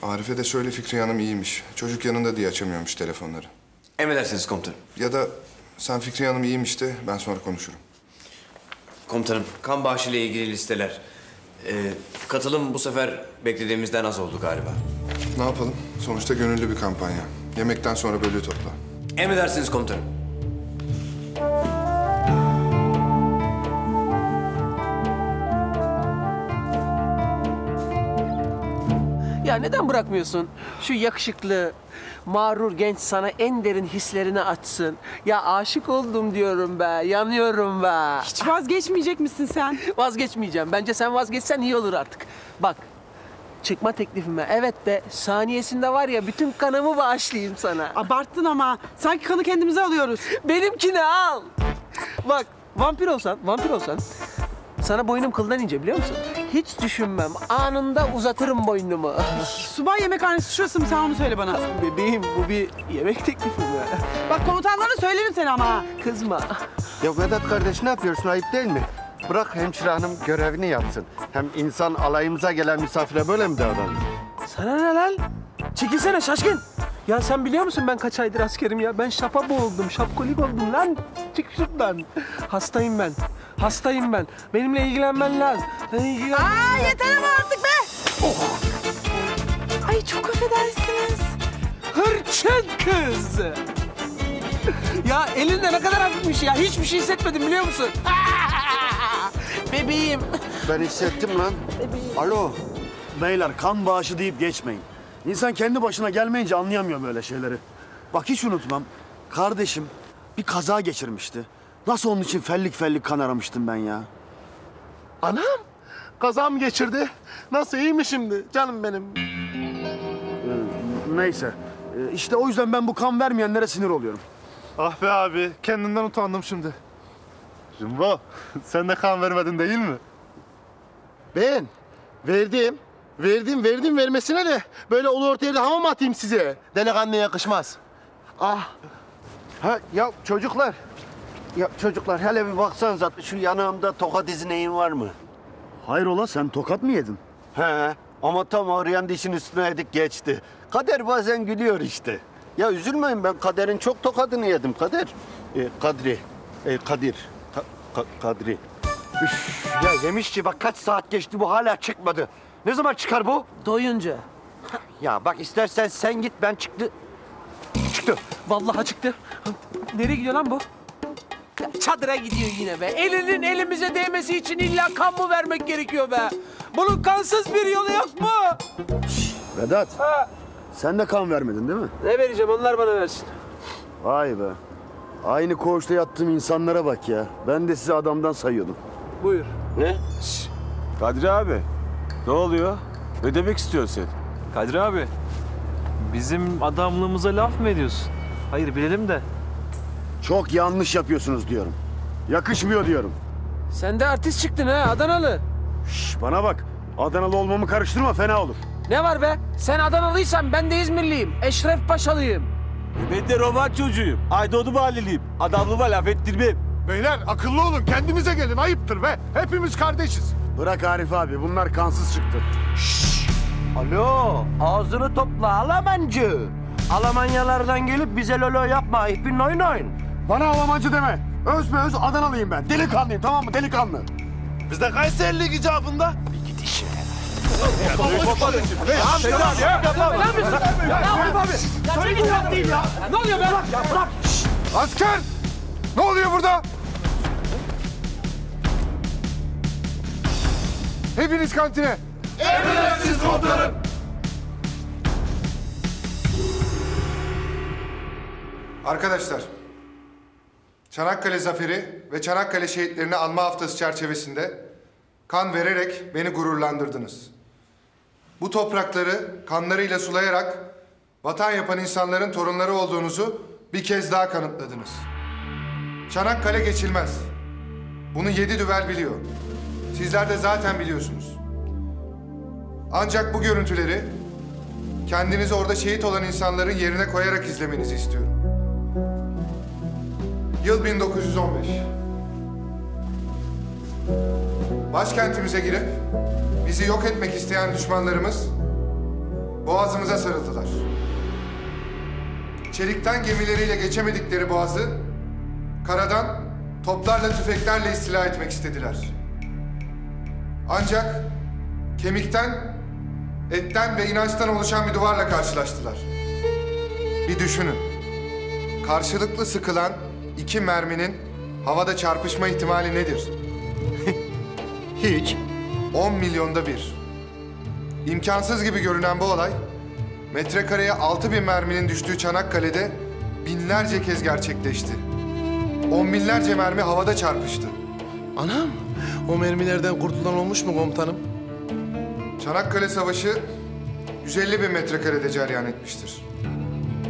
Arif'e de söyle Fikriye Hanım iyiymiş. Çocuk yanında diye açamıyormuş telefonları. Emredersiniz komutanım. Ya da sen Fikriye Hanım iyiymiş de ben sonra konuşurum. Komutanım, kan bağışı ile ilgili listeler. Ee, katılım bu sefer beklediğimizden az oldu galiba. Ne yapalım? Sonuçta gönüllü bir kampanya. Yemekten sonra bölüğü topla. Emredersiniz komutanım. Ya neden bırakmıyorsun? Şu yakışıklı, mağrur genç sana en derin hislerini açsın. Ya aşık oldum diyorum be, yanıyorum be. Hiç vazgeçmeyecek misin sen? Vazgeçmeyeceğim. Bence sen vazgeçsen iyi olur artık. Bak, çıkma teklifime evet de saniyesinde var ya bütün kanımı bağışlayayım sana. Abarttın ama. Sanki kanı kendimize alıyoruz. Benimkini al. Bak, vampir olsan, vampir olsan sana boynum kıldan ince biliyor musun? Hiç düşünmem. Anında uzatırım boynumu. Subay yemekhanesi şurası mı? Sen onu söyle bana. Bebeğim bu bir yemek teklifi mi? Bak komutanlarına söylerim seni ama. ha. Kızma. Ya Vedat kardeş ne yapıyorsun ayıp değil mi? Bırak hemşire hanım görevini yapsın. Hem insan alayımıza gelen misafire böyle mi davranır? Sana ne lan? Çekilsene şaşkın. Ya sen biliyor musun ben kaç aydır askerim ya? Ben şapa boğuldum, şapkolik oldum lan. Çık şuradan. Hastayım ben. Hastayım ben. Benimle ilgilenmen lazım. İlgilen... Aa yeter ama artık be. Oh. Ay çok affedersiniz. Hırçın kız. ya elinde ne kadar hafifmiş ya. Hiçbir şey hissetmedim biliyor musun? Bebeğim. Ben hissettim lan. Alo. Beyler kan bağışı deyip geçmeyin. İnsan kendi başına gelmeyince anlayamıyor böyle şeyleri. Bak hiç unutmam. Kardeşim bir kaza geçirmişti. Nasıl onun için fellik fellik kan aramıştım ben ya. Anam kazam geçirdi. Nasıl iyi mi şimdi canım benim? Ee, neyse. Ee, işte o yüzden ben bu kan vermeyenlere sinir oluyorum. Ah be abi kendimden utandım şimdi. Jumbo sen de kan vermedin değil mi? Ben verdim. Verdim verdim vermesine de böyle ulu ortaya da hamam atayım size. Delikanlıya yakışmaz. Ah. Ha ya çocuklar. Ya çocuklar hele bir baksanıza şu yanağımda tokat izi neyin var mı? Hayrola sen tokat mı yedin? He ama tam arayan dişin üstüne edik geçti. Kader bazen gülüyor işte. Ya üzülmeyin ben kaderin çok tokadını yedim kader. Ee, Kadri. Ee, Kadir. Ka- Ka- Kadri. Üf, ya yemişçi bak kaç saat geçti bu hala çıkmadı. Ne zaman çıkar bu? Doyunca. Ya bak istersen sen git ben çıktı. Çıktı. Vallahi çıktı. Nereye gidiyor lan bu? Çadıra gidiyor yine be. Elinin elimize değmesi için illa kan mı vermek gerekiyor be? Bunun kansız bir yolu yok mu? Vedat. Sen de kan vermedin değil mi? Ne vereceğim onlar bana versin. Vay be. Aynı koğuşta yattığım insanlara bak ya. Ben de sizi adamdan sayıyordum. Buyur. Ne? Kadri abi, ne oluyor? Ne demek istiyorsun sen? Kadri abi, bizim adamlığımıza laf mı ediyorsun? Hayır bilelim de. Çok yanlış yapıyorsunuz diyorum. Yakışmıyor diyorum. Sen de artist çıktın ha Adanalı. Şş, bana bak. Adanalı olmamı karıştırma fena olur. Ne var be? Sen Adanalıysan ben de İzmirliyim. Eşref Paşalıyım. Ben de roman çocuğuyum. Aydoğdu mahalleliyim. Adamlığıma laf ettirmem. Beyler akıllı olun kendinize gelin ayıptır be. Hepimiz kardeşiz. Bırak Arif abi bunlar kansız çıktı. Alo ağzını topla Almancı. Almanyalardan gelip bize lolo yapma. Ich bin neun neun. Bana Almancı deme. Öz be öz Adanalıyım ben. Delikanlıyım tamam mı delikanlı. Biz de Kayserili icabında. Ne oluyor be? Ya bırak. Asker! Ne oluyor burada? Hepiniz kantine. Emredersiniz komutanım. Arkadaşlar, Çanakkale Zaferi ve Çanakkale şehitlerini anma haftası çerçevesinde kan vererek beni gururlandırdınız. Bu toprakları kanlarıyla sulayarak vatan yapan insanların torunları olduğunuzu bir kez daha kanıtladınız. Çanakkale geçilmez. Bunu yedi düvel biliyor. Sizler de zaten biliyorsunuz. Ancak bu görüntüleri kendinizi orada şehit olan insanların yerine koyarak izlemenizi istiyorum. Yıl 1915. Başkentimize girip bizi yok etmek isteyen düşmanlarımız boğazımıza sarıldılar. Çelikten gemileriyle geçemedikleri boğazı karadan toplarla tüfeklerle istila etmek istediler. Ancak kemikten, etten ve inançtan oluşan bir duvarla karşılaştılar. Bir düşünün. Karşılıklı sıkılan iki merminin havada çarpışma ihtimali nedir? Hiç. 10 milyonda bir. İmkansız gibi görünen bu olay, metrekareye 6 bin merminin düştüğü Çanakkale'de binlerce kez gerçekleşti. On binlerce mermi havada çarpıştı. Anam, o mermilerden kurtulan olmuş mu komutanım? Çanakkale Savaşı 150 bin metrekarede cereyan etmiştir.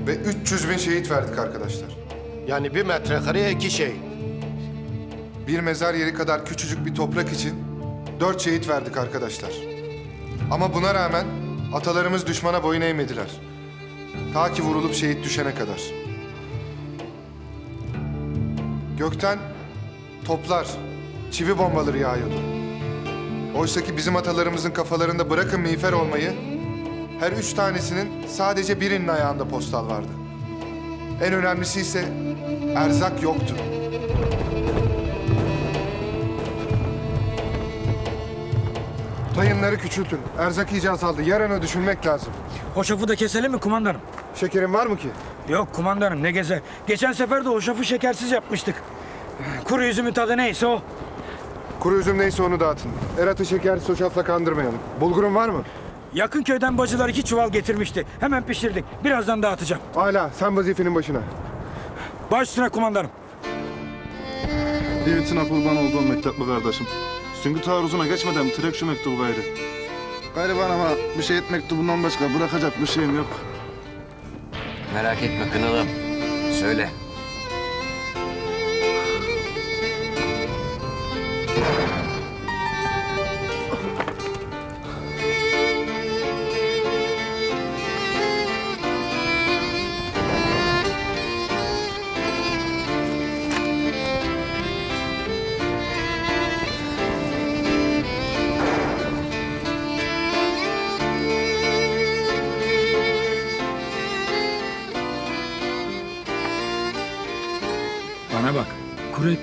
Ve 300 bin şehit verdik arkadaşlar. Yani bir metrekareye iki şey. Bir mezar yeri kadar küçücük bir toprak için dört şehit verdik arkadaşlar. Ama buna rağmen atalarımız düşmana boyun eğmediler. Ta ki vurulup şehit düşene kadar. Gökten toplar, çivi bombaları yağıyordu. Oysa ki bizim atalarımızın kafalarında bırakın miğfer olmayı, her üç tanesinin sadece birinin ayağında postal vardı. En önemlisi ise erzak yoktu. Tayınları küçültün. Erzak iyice azaldı. Yarını düşünmek lazım. Hoşafı da keselim mi kumandanım? Şekerin var mı ki? Yok kumandanım ne gezer. Geçen sefer de hoşafı şekersiz yapmıştık. Kuru üzümün tadı neyse o. Kuru üzüm neyse onu dağıtın. Erat'ı şekersiz hoşafla kandırmayalım. Bulgurun var mı? Yakın köyden bacılar iki çuval getirmişti. Hemen pişirdik. Birazdan dağıtacağım. Hala sen vazifenin başına. Baş üstüne kumandanım. Divitine kurban olduğum mektepli kardeşim. Süngü taarruzuna geçmeden bitirek şu mektubu gayrı. Gariban ama bir şehit mektubundan başka bırakacak bir şeyim yok. Merak etme kınalım. Söyle.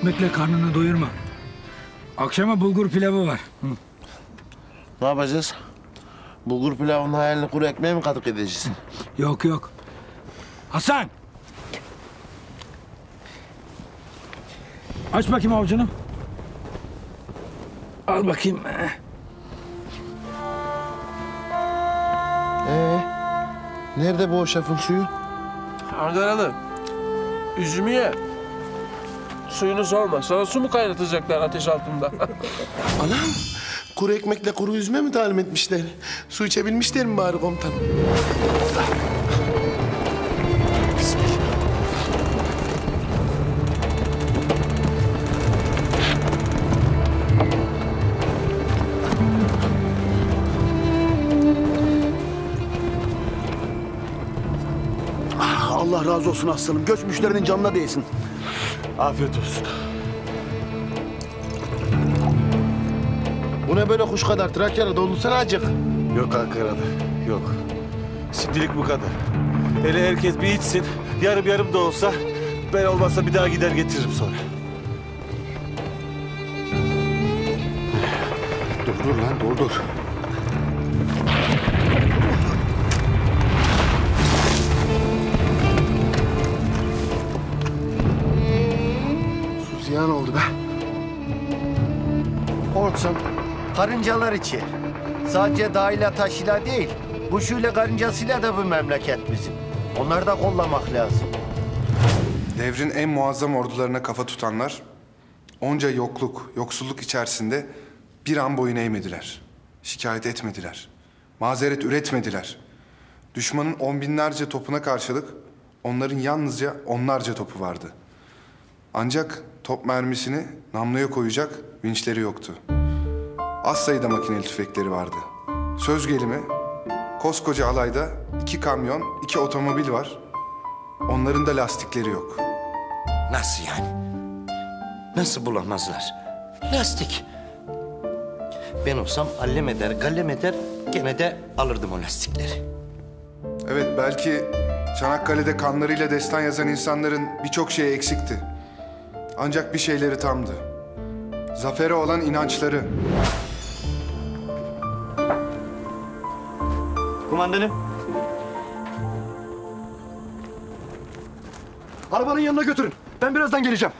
Ekmekle karnını doyurma. Akşama bulgur pilavı var. Ne yapacağız? Bulgur pilavının hayalini kuru ekmeğe mi katık edeceğiz? Yok yok. Hasan! Aç bakayım avucunu. Al bakayım. Ee, nerede bu o şefin suyu? Ankaralı. Üzümü ye. Suyunu sorma. Sana su mu kaynatacaklar ateş altında? Anam, kuru ekmekle kuru üzme mi talim etmişler? Su içebilmişler mi bari komutanım? Ah, Allah razı olsun aslanım. Göçmüşlerinin canına değsin. Afiyet olsun. Bu ne böyle kuş kadar? Trakya'da doldursana acık. Yok Ankara'da. Yok. Şimdilik bu kadar. Hele herkes bir içsin. Yarım yarım da olsa ben olmazsa bir daha gider getiririm sonra. Dur dur lan dur dur. Ziyan oldu be. Olsun. Karıncalar için. Sadece dağıyla taşıyla değil, kuşuyla karıncasıyla da bu memleket bizim. Onları da kollamak lazım. Devrin en muazzam ordularına kafa tutanlar onca yokluk, yoksulluk içerisinde bir an boyun eğmediler. Şikayet etmediler. Mazeret üretmediler. Düşmanın on binlerce topuna karşılık onların yalnızca onlarca topu vardı. Ancak top mermisini namluya koyacak vinçleri yoktu. Az sayıda makineli tüfekleri vardı. Söz gelimi koskoca alayda iki kamyon, iki otomobil var. Onların da lastikleri yok. Nasıl yani? Nasıl bulamazlar? Lastik. Ben olsam allem eder, gallem eder, gene de alırdım o lastikleri. Evet belki Çanakkale'de kanlarıyla destan yazan insanların birçok şeyi eksikti. Ancak bir şeyleri tamdı. Zafere olan inançları. Kumandanım. Arabanın yanına götürün. Ben birazdan geleceğim.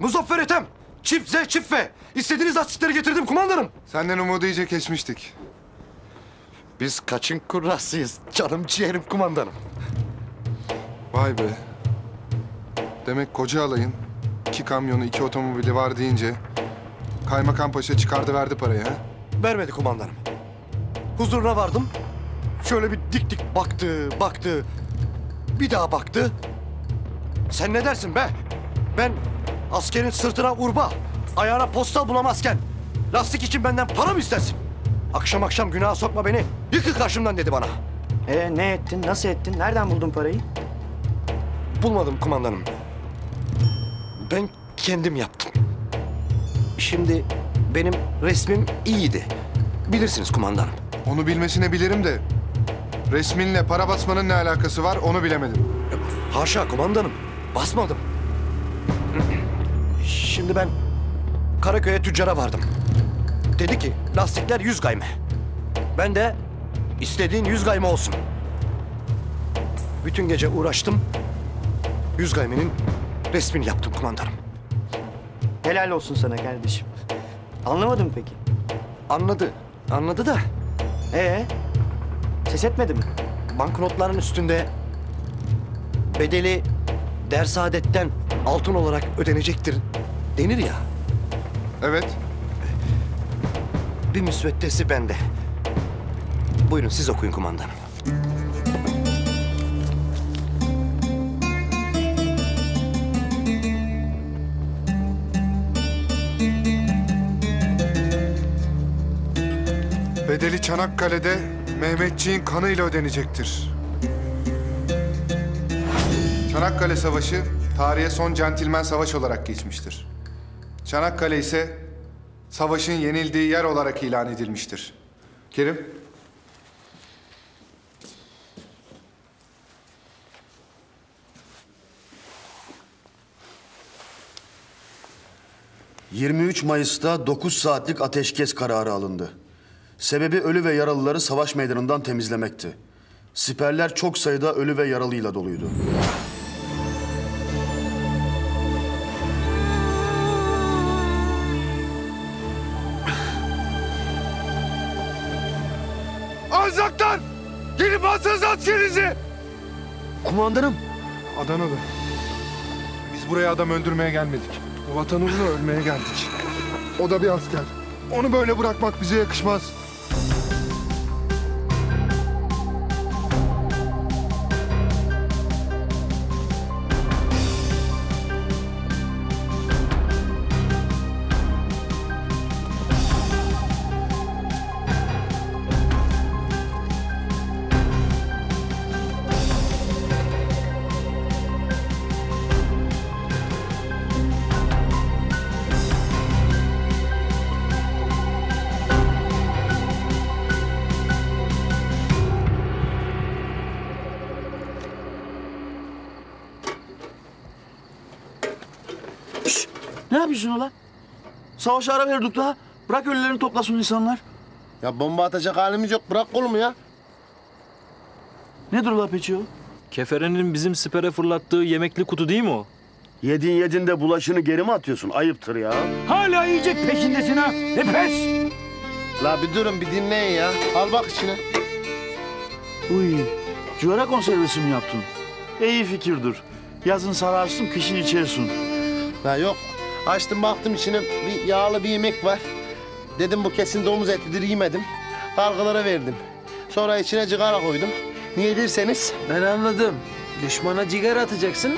Muzaffer Ethem. Çift Z, çift F. İstediğiniz lastikleri getirdim kumandanım. Senden umudu iyice kesmiştik. Biz kaçın kurrasıyız. Canım ciğerim kumandanım. Vay be. Demek koca alayın iki kamyonu, iki otomobili var deyince... ...Kaymakam Paşa çıkardı verdi parayı ha? Vermedi kumandanım. Huzuruna vardım. Şöyle bir dik dik baktı, baktı. Bir daha baktı. Sen ne dersin be? Ben askerin sırtına urba, ayağına postal bulamazken... ...lastik için benden para mı istersin? Akşam akşam günaha sokma beni. Yıkıl karşımdan dedi bana. Ee, ne ettin? Nasıl ettin? Nereden buldun parayı? Bulmadım kumandanım. Ben kendim yaptım. Şimdi benim resmim iyiydi. Bilirsiniz kumandanım. Onu bilmesine bilirim de... ...resminle para basmanın ne alakası var onu bilemedim. Haşa kumandanım. Basmadım. Şimdi ben Karaköy'e tüccara vardım. Dedi ki lastikler yüz gayme. Ben de istediğin yüz gayme olsun. Bütün gece uğraştım. Yüz gaymenin resmini yaptım kumandanım. Helal olsun sana kardeşim. Anlamadım peki. Anladı. Anladı da. Ee, ses etmedi mi? Banknotların üstünde bedeli ders adetten altın olarak ödenecektir denir ya. Evet. Bir müsveddesi bende. Buyurun siz okuyun kumandanım. Bedeli Çanakkale'de Mehmetçiğin kanıyla ödenecektir. Çanakkale Savaşı tarihe son centilmen savaş olarak geçmiştir. Çanakkale ise savaşın yenildiği yer olarak ilan edilmiştir. Kerim. 23 Mayıs'ta 9 saatlik ateşkes kararı alındı. Sebebi ölü ve yaralıları savaş meydanından temizlemekti. Siperler çok sayıda ölü ve yaralıyla doluydu. Anzaklar! Gelip alsanız askerinizi! Kumandanım. Adanalı. Biz buraya adam öldürmeye gelmedik. Bu vatan uğruna ölmeye geldik. O da bir asker. Onu böyle bırakmak bize yakışmaz. Ne Savaşa ara verdik daha. Bırak ölülerini toplasın insanlar. Ya bomba atacak halimiz yok. Bırak kolumu ya. Nedir ulan peki o? Keferenin bizim sipere fırlattığı yemekli kutu değil mi o? Yedin yedin de bulaşını geri mi atıyorsun? Ayıptır ya. Hala yiyecek peşindesin ha. Ne pes? La bir durun bir dinleyin ya. Al bak içine. Uy, cüvera konservesi mi yaptın? İyi fikirdir. Yazın sararsın, kışın içersin. La yok. Açtım baktım içine bir yağlı bir yemek var. Dedim bu kesin domuz etidir yemedim. Kargalara verdim. Sonra içine cigara koydum. Niye derseniz? Ben anladım. Düşmana cigar atacaksın.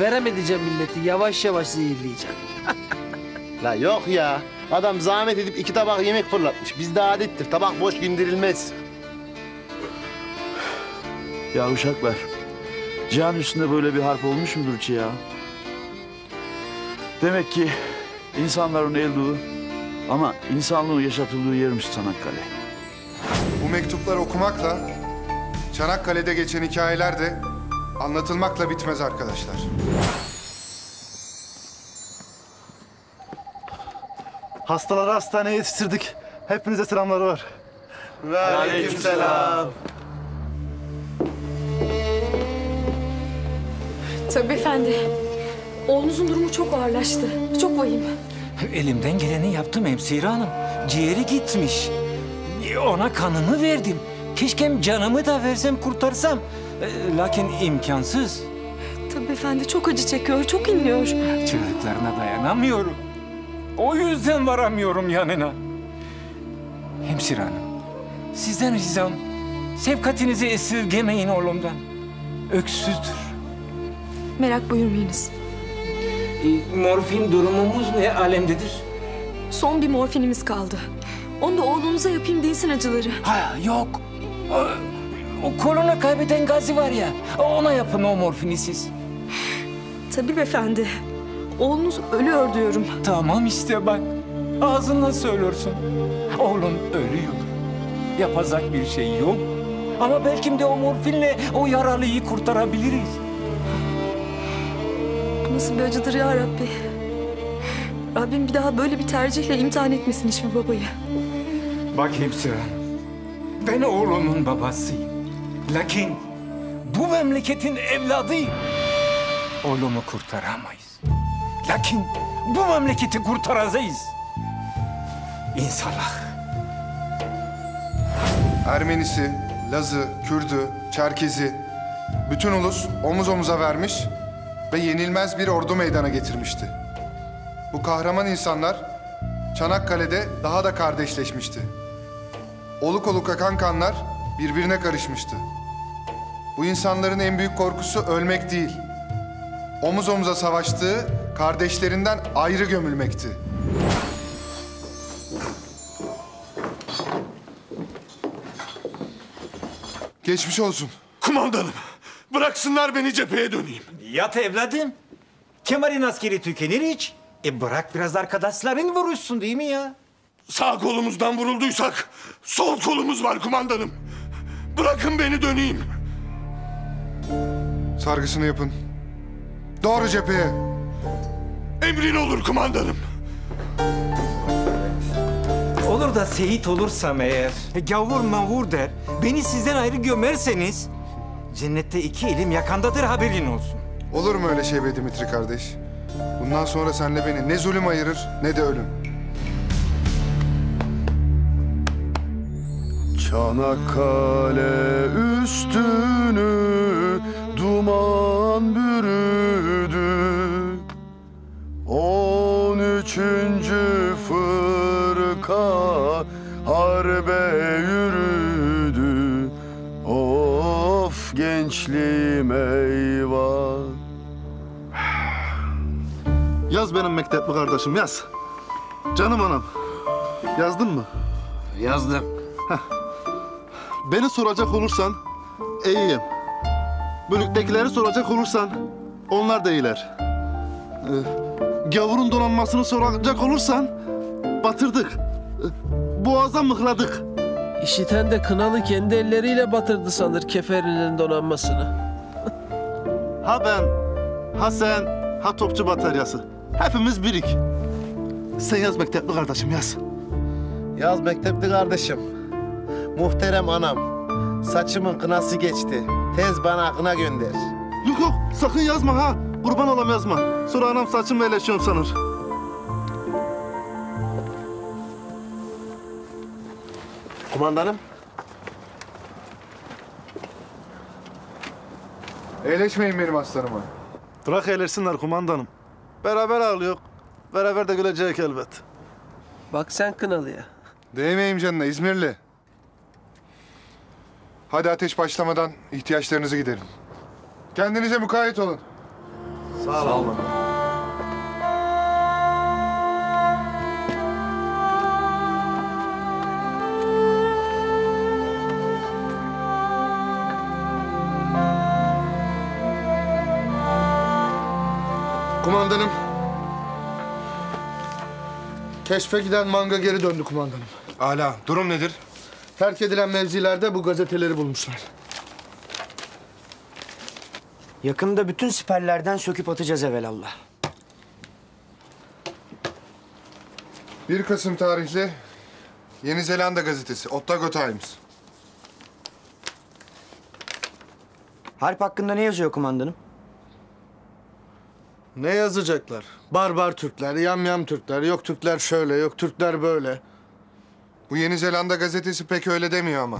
Veremeyeceğim milleti. Yavaş yavaş zehirleyeceğim. La yok ya. Adam zahmet edip iki tabak yemek fırlatmış. Bizde adettir. Tabak boş gönderilmez. Ya uşaklar, cihan üstünde böyle bir harp olmuş mudur ki ya? Demek ki insanların elduğu ama insanlığın yaşatıldığı yermiş Çanakkale. Bu mektupları okumakla, Çanakkale'de geçen hikayeler de anlatılmakla bitmez arkadaşlar. Hastaları hastaneye yetiştirdik. Hepinize selamları var. Aleykümselam. Tabii efendi. Oğlunuzun durumu çok ağırlaştı. Çok vahim. Elimden geleni yaptım Emsire Hanım. Ciğeri gitmiş. Ona kanımı verdim. Keşke canımı da versem kurtarsam. E, Lakin imkansız. Tabii efendi çok acı çekiyor, çok inliyor. Çığlıklarına dayanamıyorum. O yüzden varamıyorum yanına. Hemşire hanım, sizden ricam sevkatinizi esirgemeyin oğlumdan. Öksüzdür. Merak buyurmayınız. E, morfin durumumuz ne alemdedir? Son bir morfinimiz kaldı. Onu da oğlunuza yapayım değilsin acıları. Ha yok. O, o kolunu kaybeden gazi var ya. Ona yapın o morfini siz. Tabii efendi. Oğlunuz ölüyor diyorum. Tamam işte bak. Ağzınla söylüyorsun. Oğlun ölüyor. Yapacak bir şey yok. Ama belki de o morfinle o yaralıyı kurtarabiliriz. Nasıl bir acıdır ya Rabbi. Rabbim bir daha böyle bir tercihle imtihan etmesin hiçbir babayı. Bak hemşire Ben oğlumun babasıyım. Lakin bu memleketin evladıyım. Oğlumu kurtaramayız. Lakin bu memleketi kurtaracağız. İnşallah. Ermenisi, Lazı, Kürdü, Çerkezi, bütün ulus omuz omuza vermiş ve yenilmez bir ordu meydana getirmişti. Bu kahraman insanlar Çanakkale'de daha da kardeşleşmişti. Oluk oluk akan kanlar birbirine karışmıştı. Bu insanların en büyük korkusu ölmek değil, omuz omuza savaştığı kardeşlerinden ayrı gömülmekti. Geçmiş olsun. Kumandanım, bıraksınlar beni cepheye döneyim. Yat evladım. Kemal'in askeri tükenir hiç. E bırak biraz arkadaşların vuruşsun değil mi ya? Sağ kolumuzdan vurulduysak sol kolumuz var kumandanım. Bırakın beni döneyim. Sargısını yapın. Doğru cepheye. Emrin olur kumandanım. Olur da Seyit olursam eğer, e, gavur mavur der, beni sizden ayrı gömerseniz... ...cennette iki elim yakandadır haberin olsun. Olur mu öyle şey be Dimitri kardeş? Bundan sonra senle beni ne zulüm ayırır ne de ölüm. Çanakkale üstünü duman bürüdü. On üçüncü fırka harbe yürüdü. Of gençliğim eyvah. Yaz benim mektepli kardeşim yaz. Canım anam. Yazdın mı? Yazdım. Beni soracak olursan iyiyim. Bölüktekileri soracak olursan onlar da iyiler. Ee, gavurun donanmasını soracak olursan batırdık. Ee, boğaza mıhladık. İşiten de kınalı kendi elleriyle batırdı sanır keferinin donanmasını. Ha ben, ha sen, ha topçu bataryası. Hepimiz birik. Sen yaz mektepli kardeşim yaz. Yaz mektepli kardeşim. Muhterem anam. Saçımın kınası geçti. Tez bana kına gönder. Yok yok sakın yazma ha. Kurban olam yazma. Sonra anam saçımla eleşiyorum sanır. Kumandanım. Eğleşmeyin benim aslanıma. Bırak eğleşsinler kumandanım. Beraber ağlıyor. Beraber de gülecek elbet. Bak sen kınalıya. Değmeyeyim canına İzmirli. Hadi ateş başlamadan ihtiyaçlarınızı giderin. Kendinize mukayyet olun. Sağ olun. Kumandanım. Keşfe giden manga geri döndü kumandanım. Ala, durum nedir? Terk edilen mevzilerde bu gazeteleri bulmuşlar. Yakında bütün siperlerden söküp atacağız evelallah. 1 Kasım tarihli Yeni Zelanda gazetesi Otago Times. Harp hakkında ne yazıyor kumandanım? Ne yazacaklar? Barbar Türkler, yamyam Türkler, yok Türkler şöyle, yok Türkler böyle. Bu Yeni Zelanda gazetesi pek öyle demiyor ama.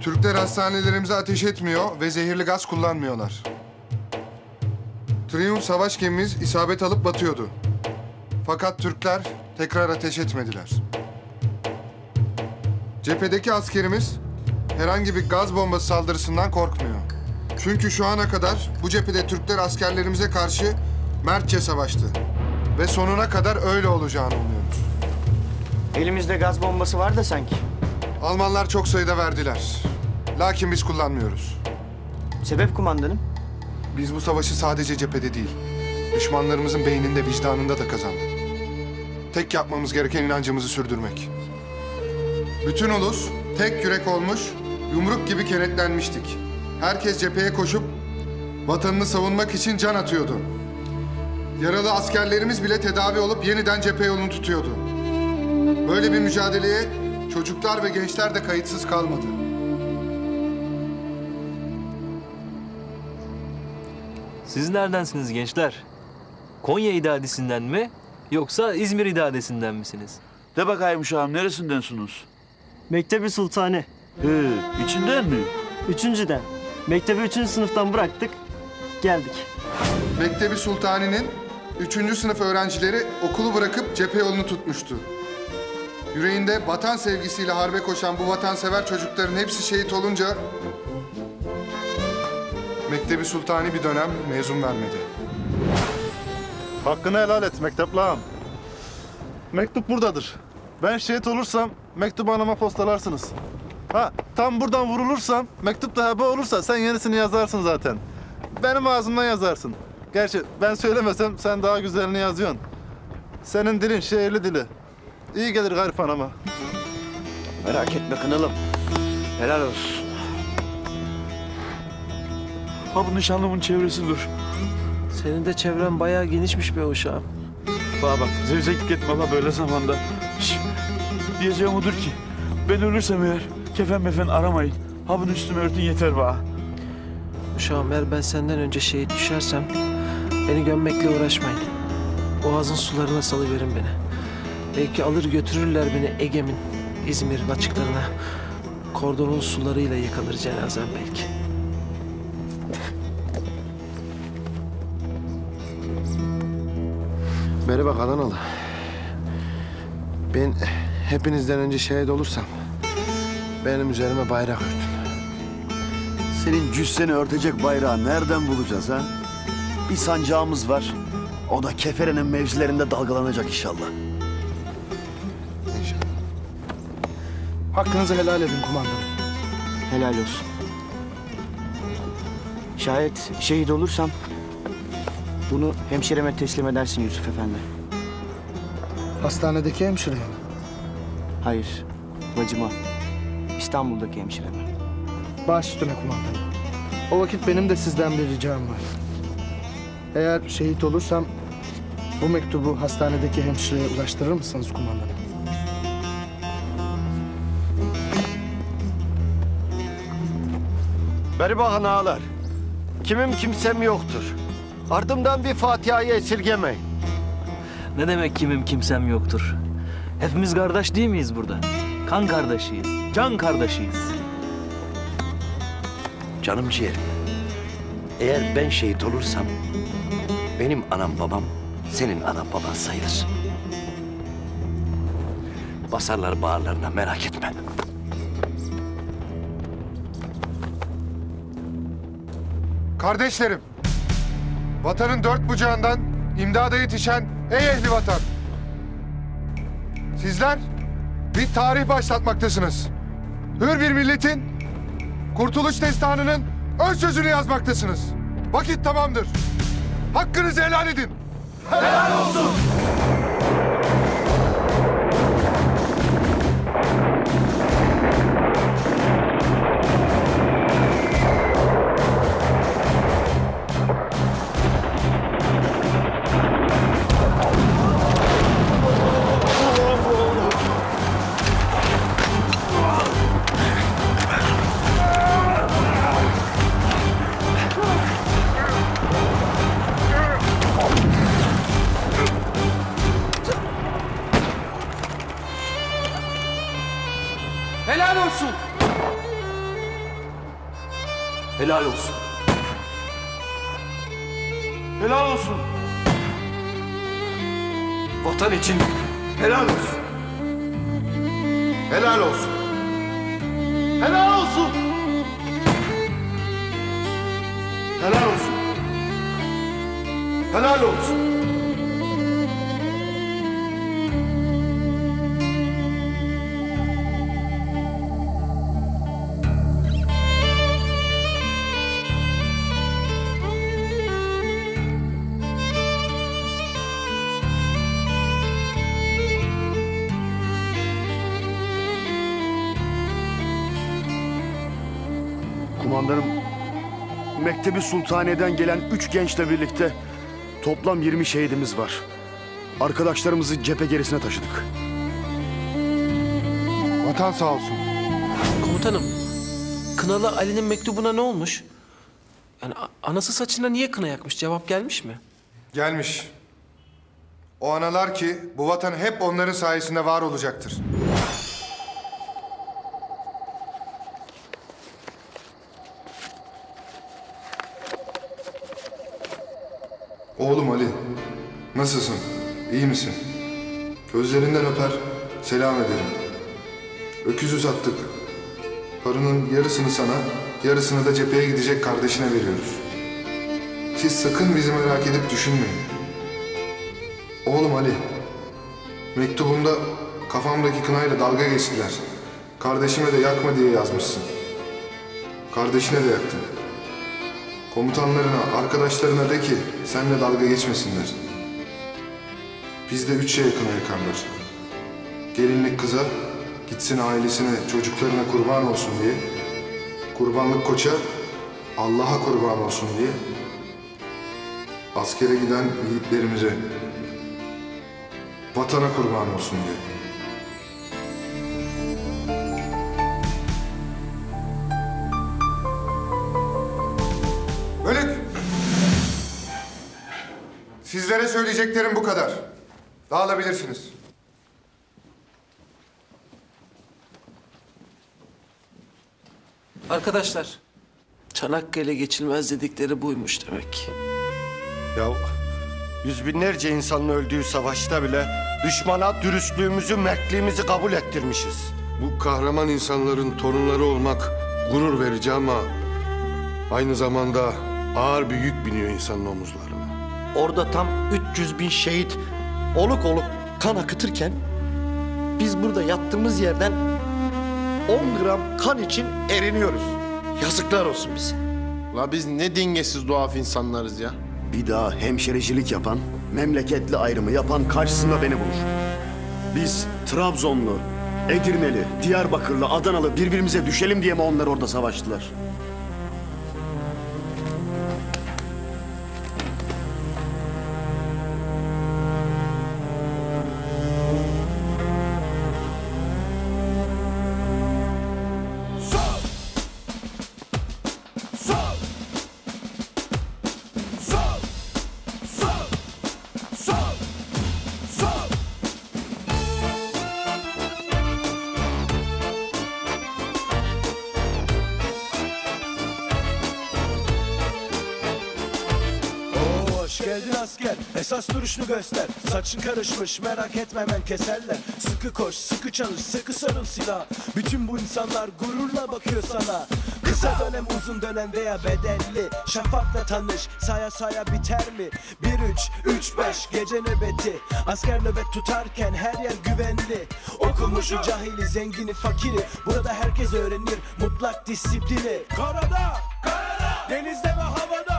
Türkler hastanelerimize ateş etmiyor ve zehirli gaz kullanmıyorlar. Triumph savaş gemimiz isabet alıp batıyordu. Fakat Türkler tekrar ateş etmediler. Cephedeki askerimiz herhangi bir gaz bombası saldırısından korkmuyor. Çünkü şu ana kadar bu cephede Türkler askerlerimize karşı mertçe savaştı. Ve sonuna kadar öyle olacağını umuyoruz. Elimizde gaz bombası var da sanki. Almanlar çok sayıda verdiler. Lakin biz kullanmıyoruz. Sebep kumandanım? Biz bu savaşı sadece cephede değil, düşmanlarımızın beyninde, vicdanında da kazandık. Tek yapmamız gereken inancımızı sürdürmek. Bütün ulus tek yürek olmuş, yumruk gibi kenetlenmiştik. Herkes cepheye koşup vatanını savunmak için can atıyordu. Yaralı askerlerimiz bile tedavi olup yeniden cephe yolunu tutuyordu. Böyle bir mücadeleye çocuklar ve gençler de kayıtsız kalmadı. Siz neredensiniz gençler? Konya idadesinden mi yoksa İzmir idadesinden misiniz? De bakayım uşağım neresindensiniz? Mektebi Sultani. He, içinden mi? Üçüncüden. Mektebi üçüncü sınıftan bıraktık, geldik. Mektebi Sultani'nin üçüncü sınıf öğrencileri okulu bırakıp cephe yolunu tutmuştu. Yüreğinde vatan sevgisiyle harbe koşan bu vatansever çocukların hepsi şehit olunca... Mektebi Sultani bir dönem mezun vermedi. Hakkını helal et mektepli ağam. Mektup buradadır. Ben şehit olursam mektubu anama postalarsınız. Ha tam buradan vurulursam mektup da hebe olursa sen yenisini yazarsın zaten. Benim ağzımdan yazarsın. Gerçi ben söylemesem sen daha güzelini yazıyorsun. Senin dilin şehirli dili. İyi gelir garip anama. Merak etme kınalım. Helal olsun. Ha bu nişanlımın çevresi dur. Senin de çevren bayağı genişmiş be uşağım. Bana bak zevzek gitme la böyle zamanda. Şş, diyeceğim odur ki. Ben ölürsem eğer kefen mefen aramayın. Ha bunu üstüme örtün yeter bana. Uşağım eğer ben senden önce şehit düşersem beni gömmekle uğraşmayın. Boğazın sularına salıverin beni. Belki alır götürürler beni Ege'min, İzmir'in açıklarına. Kordonun sularıyla yıkanır cenazem belki. Bak Adanalı. Ben hepinizden önce şehit olursam benim üzerime bayrak örtün. Senin cüsseni örtecek bayrağı nereden bulacağız ha? Bir sancağımız var. O da keferenin mevzilerinde dalgalanacak inşallah. Hakkınızı helal edin kumandanım. Helal olsun. Şayet şehit olursam bunu hemşireme teslim edersin Yusuf Efendi. Hastanedeki hemşire. Hayır, bacıma. İstanbul'daki hemşireme. Baş üstüne kumandanım. O vakit benim de sizden bir ricam var. Eğer şehit olursam bu mektubu hastanedeki hemşireye ulaştırır mısınız kumandanım? Beri bakın ağalar. Kimim kimsem yoktur. Ardımdan bir Fatiha'yı esirgemeyin. Ne demek kimim kimsem yoktur? Hepimiz kardeş değil miyiz burada? Kan kardeşiyiz, can kardeşiyiz. Canım ciğerim. Eğer ben şehit olursam benim anam babam senin anan baban sayılır. Basarlar bağırlarına merak etme. Kardeşlerim, vatanın dört bucağından imdada yetişen ey ehli vatan. Sizler bir tarih başlatmaktasınız. Hür bir milletin kurtuluş destanının ön sözünü yazmaktasınız. Vakit tamamdır. Hakkınızı helal edin. Helal olsun. Helal olsun. Helal olsun. Vatan için helal olsun. Helal olsun. Helal olsun. Helal olsun. Helal olsun. Mektebi Sultaniye'den gelen üç gençle birlikte toplam 20 şehidimiz var. Arkadaşlarımızı cephe gerisine taşıdık. Vatan sağ olsun. Komutanım, Kınalı Ali'nin mektubuna ne olmuş? Yani anası saçına niye kına yakmış? Cevap gelmiş mi? Gelmiş. O analar ki bu vatan hep onların sayesinde var olacaktır. Oğlum Ali, nasılsın? İyi misin? Gözlerinden öper, selam ederim. Öküzü sattık. Paranın yarısını sana, yarısını da cepheye gidecek kardeşine veriyoruz. Siz sakın bizi merak edip düşünmeyin. Oğlum Ali, mektubunda kafamdaki kınayla dalga geçtiler. Kardeşime de yakma diye yazmışsın. Kardeşine de yaktın. Komutanlarına, arkadaşlarına de ki senle dalga geçmesinler. Bizde üç şeye kına yakarlar. Gelinlik kıza, gitsin ailesine, çocuklarına kurban olsun diye. Kurbanlık koça, Allah'a kurban olsun diye. Askere giden yiğitlerimize, vatana kurban olsun diye. Söyleyeceklerim bu kadar. Dağılabilirsiniz. Arkadaşlar, Çanakkale geçilmez dedikleri buymuş demek ki. Ya yüz binlerce insanın öldüğü savaşta bile düşmana dürüstlüğümüzü, mertliğimizi kabul ettirmişiz. Bu kahraman insanların torunları olmak gurur verici ama aynı zamanda ağır bir yük biniyor insanın omuzlarına. Orada tam 300 bin şehit oluk oluk kan akıtırken biz burada yattığımız yerden 10 gram kan için eriniyoruz. Yazıklar olsun bize. La biz ne dengesiz doğaf insanlarız ya. Bir daha hemşericilik yapan, memleketli ayrımı yapan karşısında beni bulur. Biz Trabzonlu, Edirneli, Diyarbakırlı, Adanalı birbirimize düşelim diye mi onlar orada savaştılar? Geldin asker Esas duruşunu göster. Saçın karışmış merak etme hemen keserler. Sıkı koş sıkı çalış sıkı sarıl silah. Bütün bu insanlar gururla bakıyor sana. Kısa dönem uzun dönem veya bedelli. Şafakla tanış saya saya biter mi? 1-3-3-5 gece nöbeti. Asker nöbet tutarken her yer güvenli. Okumuşu cahili zengini fakiri. Burada herkes öğrenir mutlak disiplini. Karada, karada denizde ve havada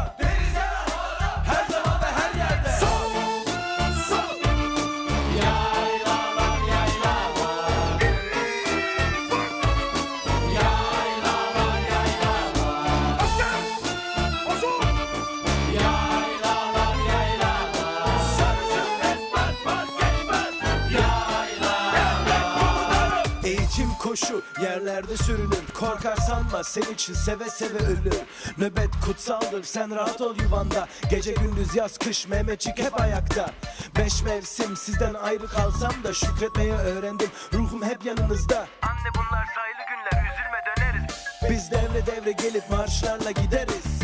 yerlerde sürünür Korkar sanma senin için seve seve ölür. Nöbet kutsaldır sen rahat ol yuvanda. Gece gündüz yaz kış Mehmetçik hep ayakta. Beş mevsim sizden ayrı kalsam da Şükretmeyi öğrendim. Ruhum hep yanınızda Anne bunlar sayılı günler üzülme döneriz. Biz devre devre gelip marşlarla gideriz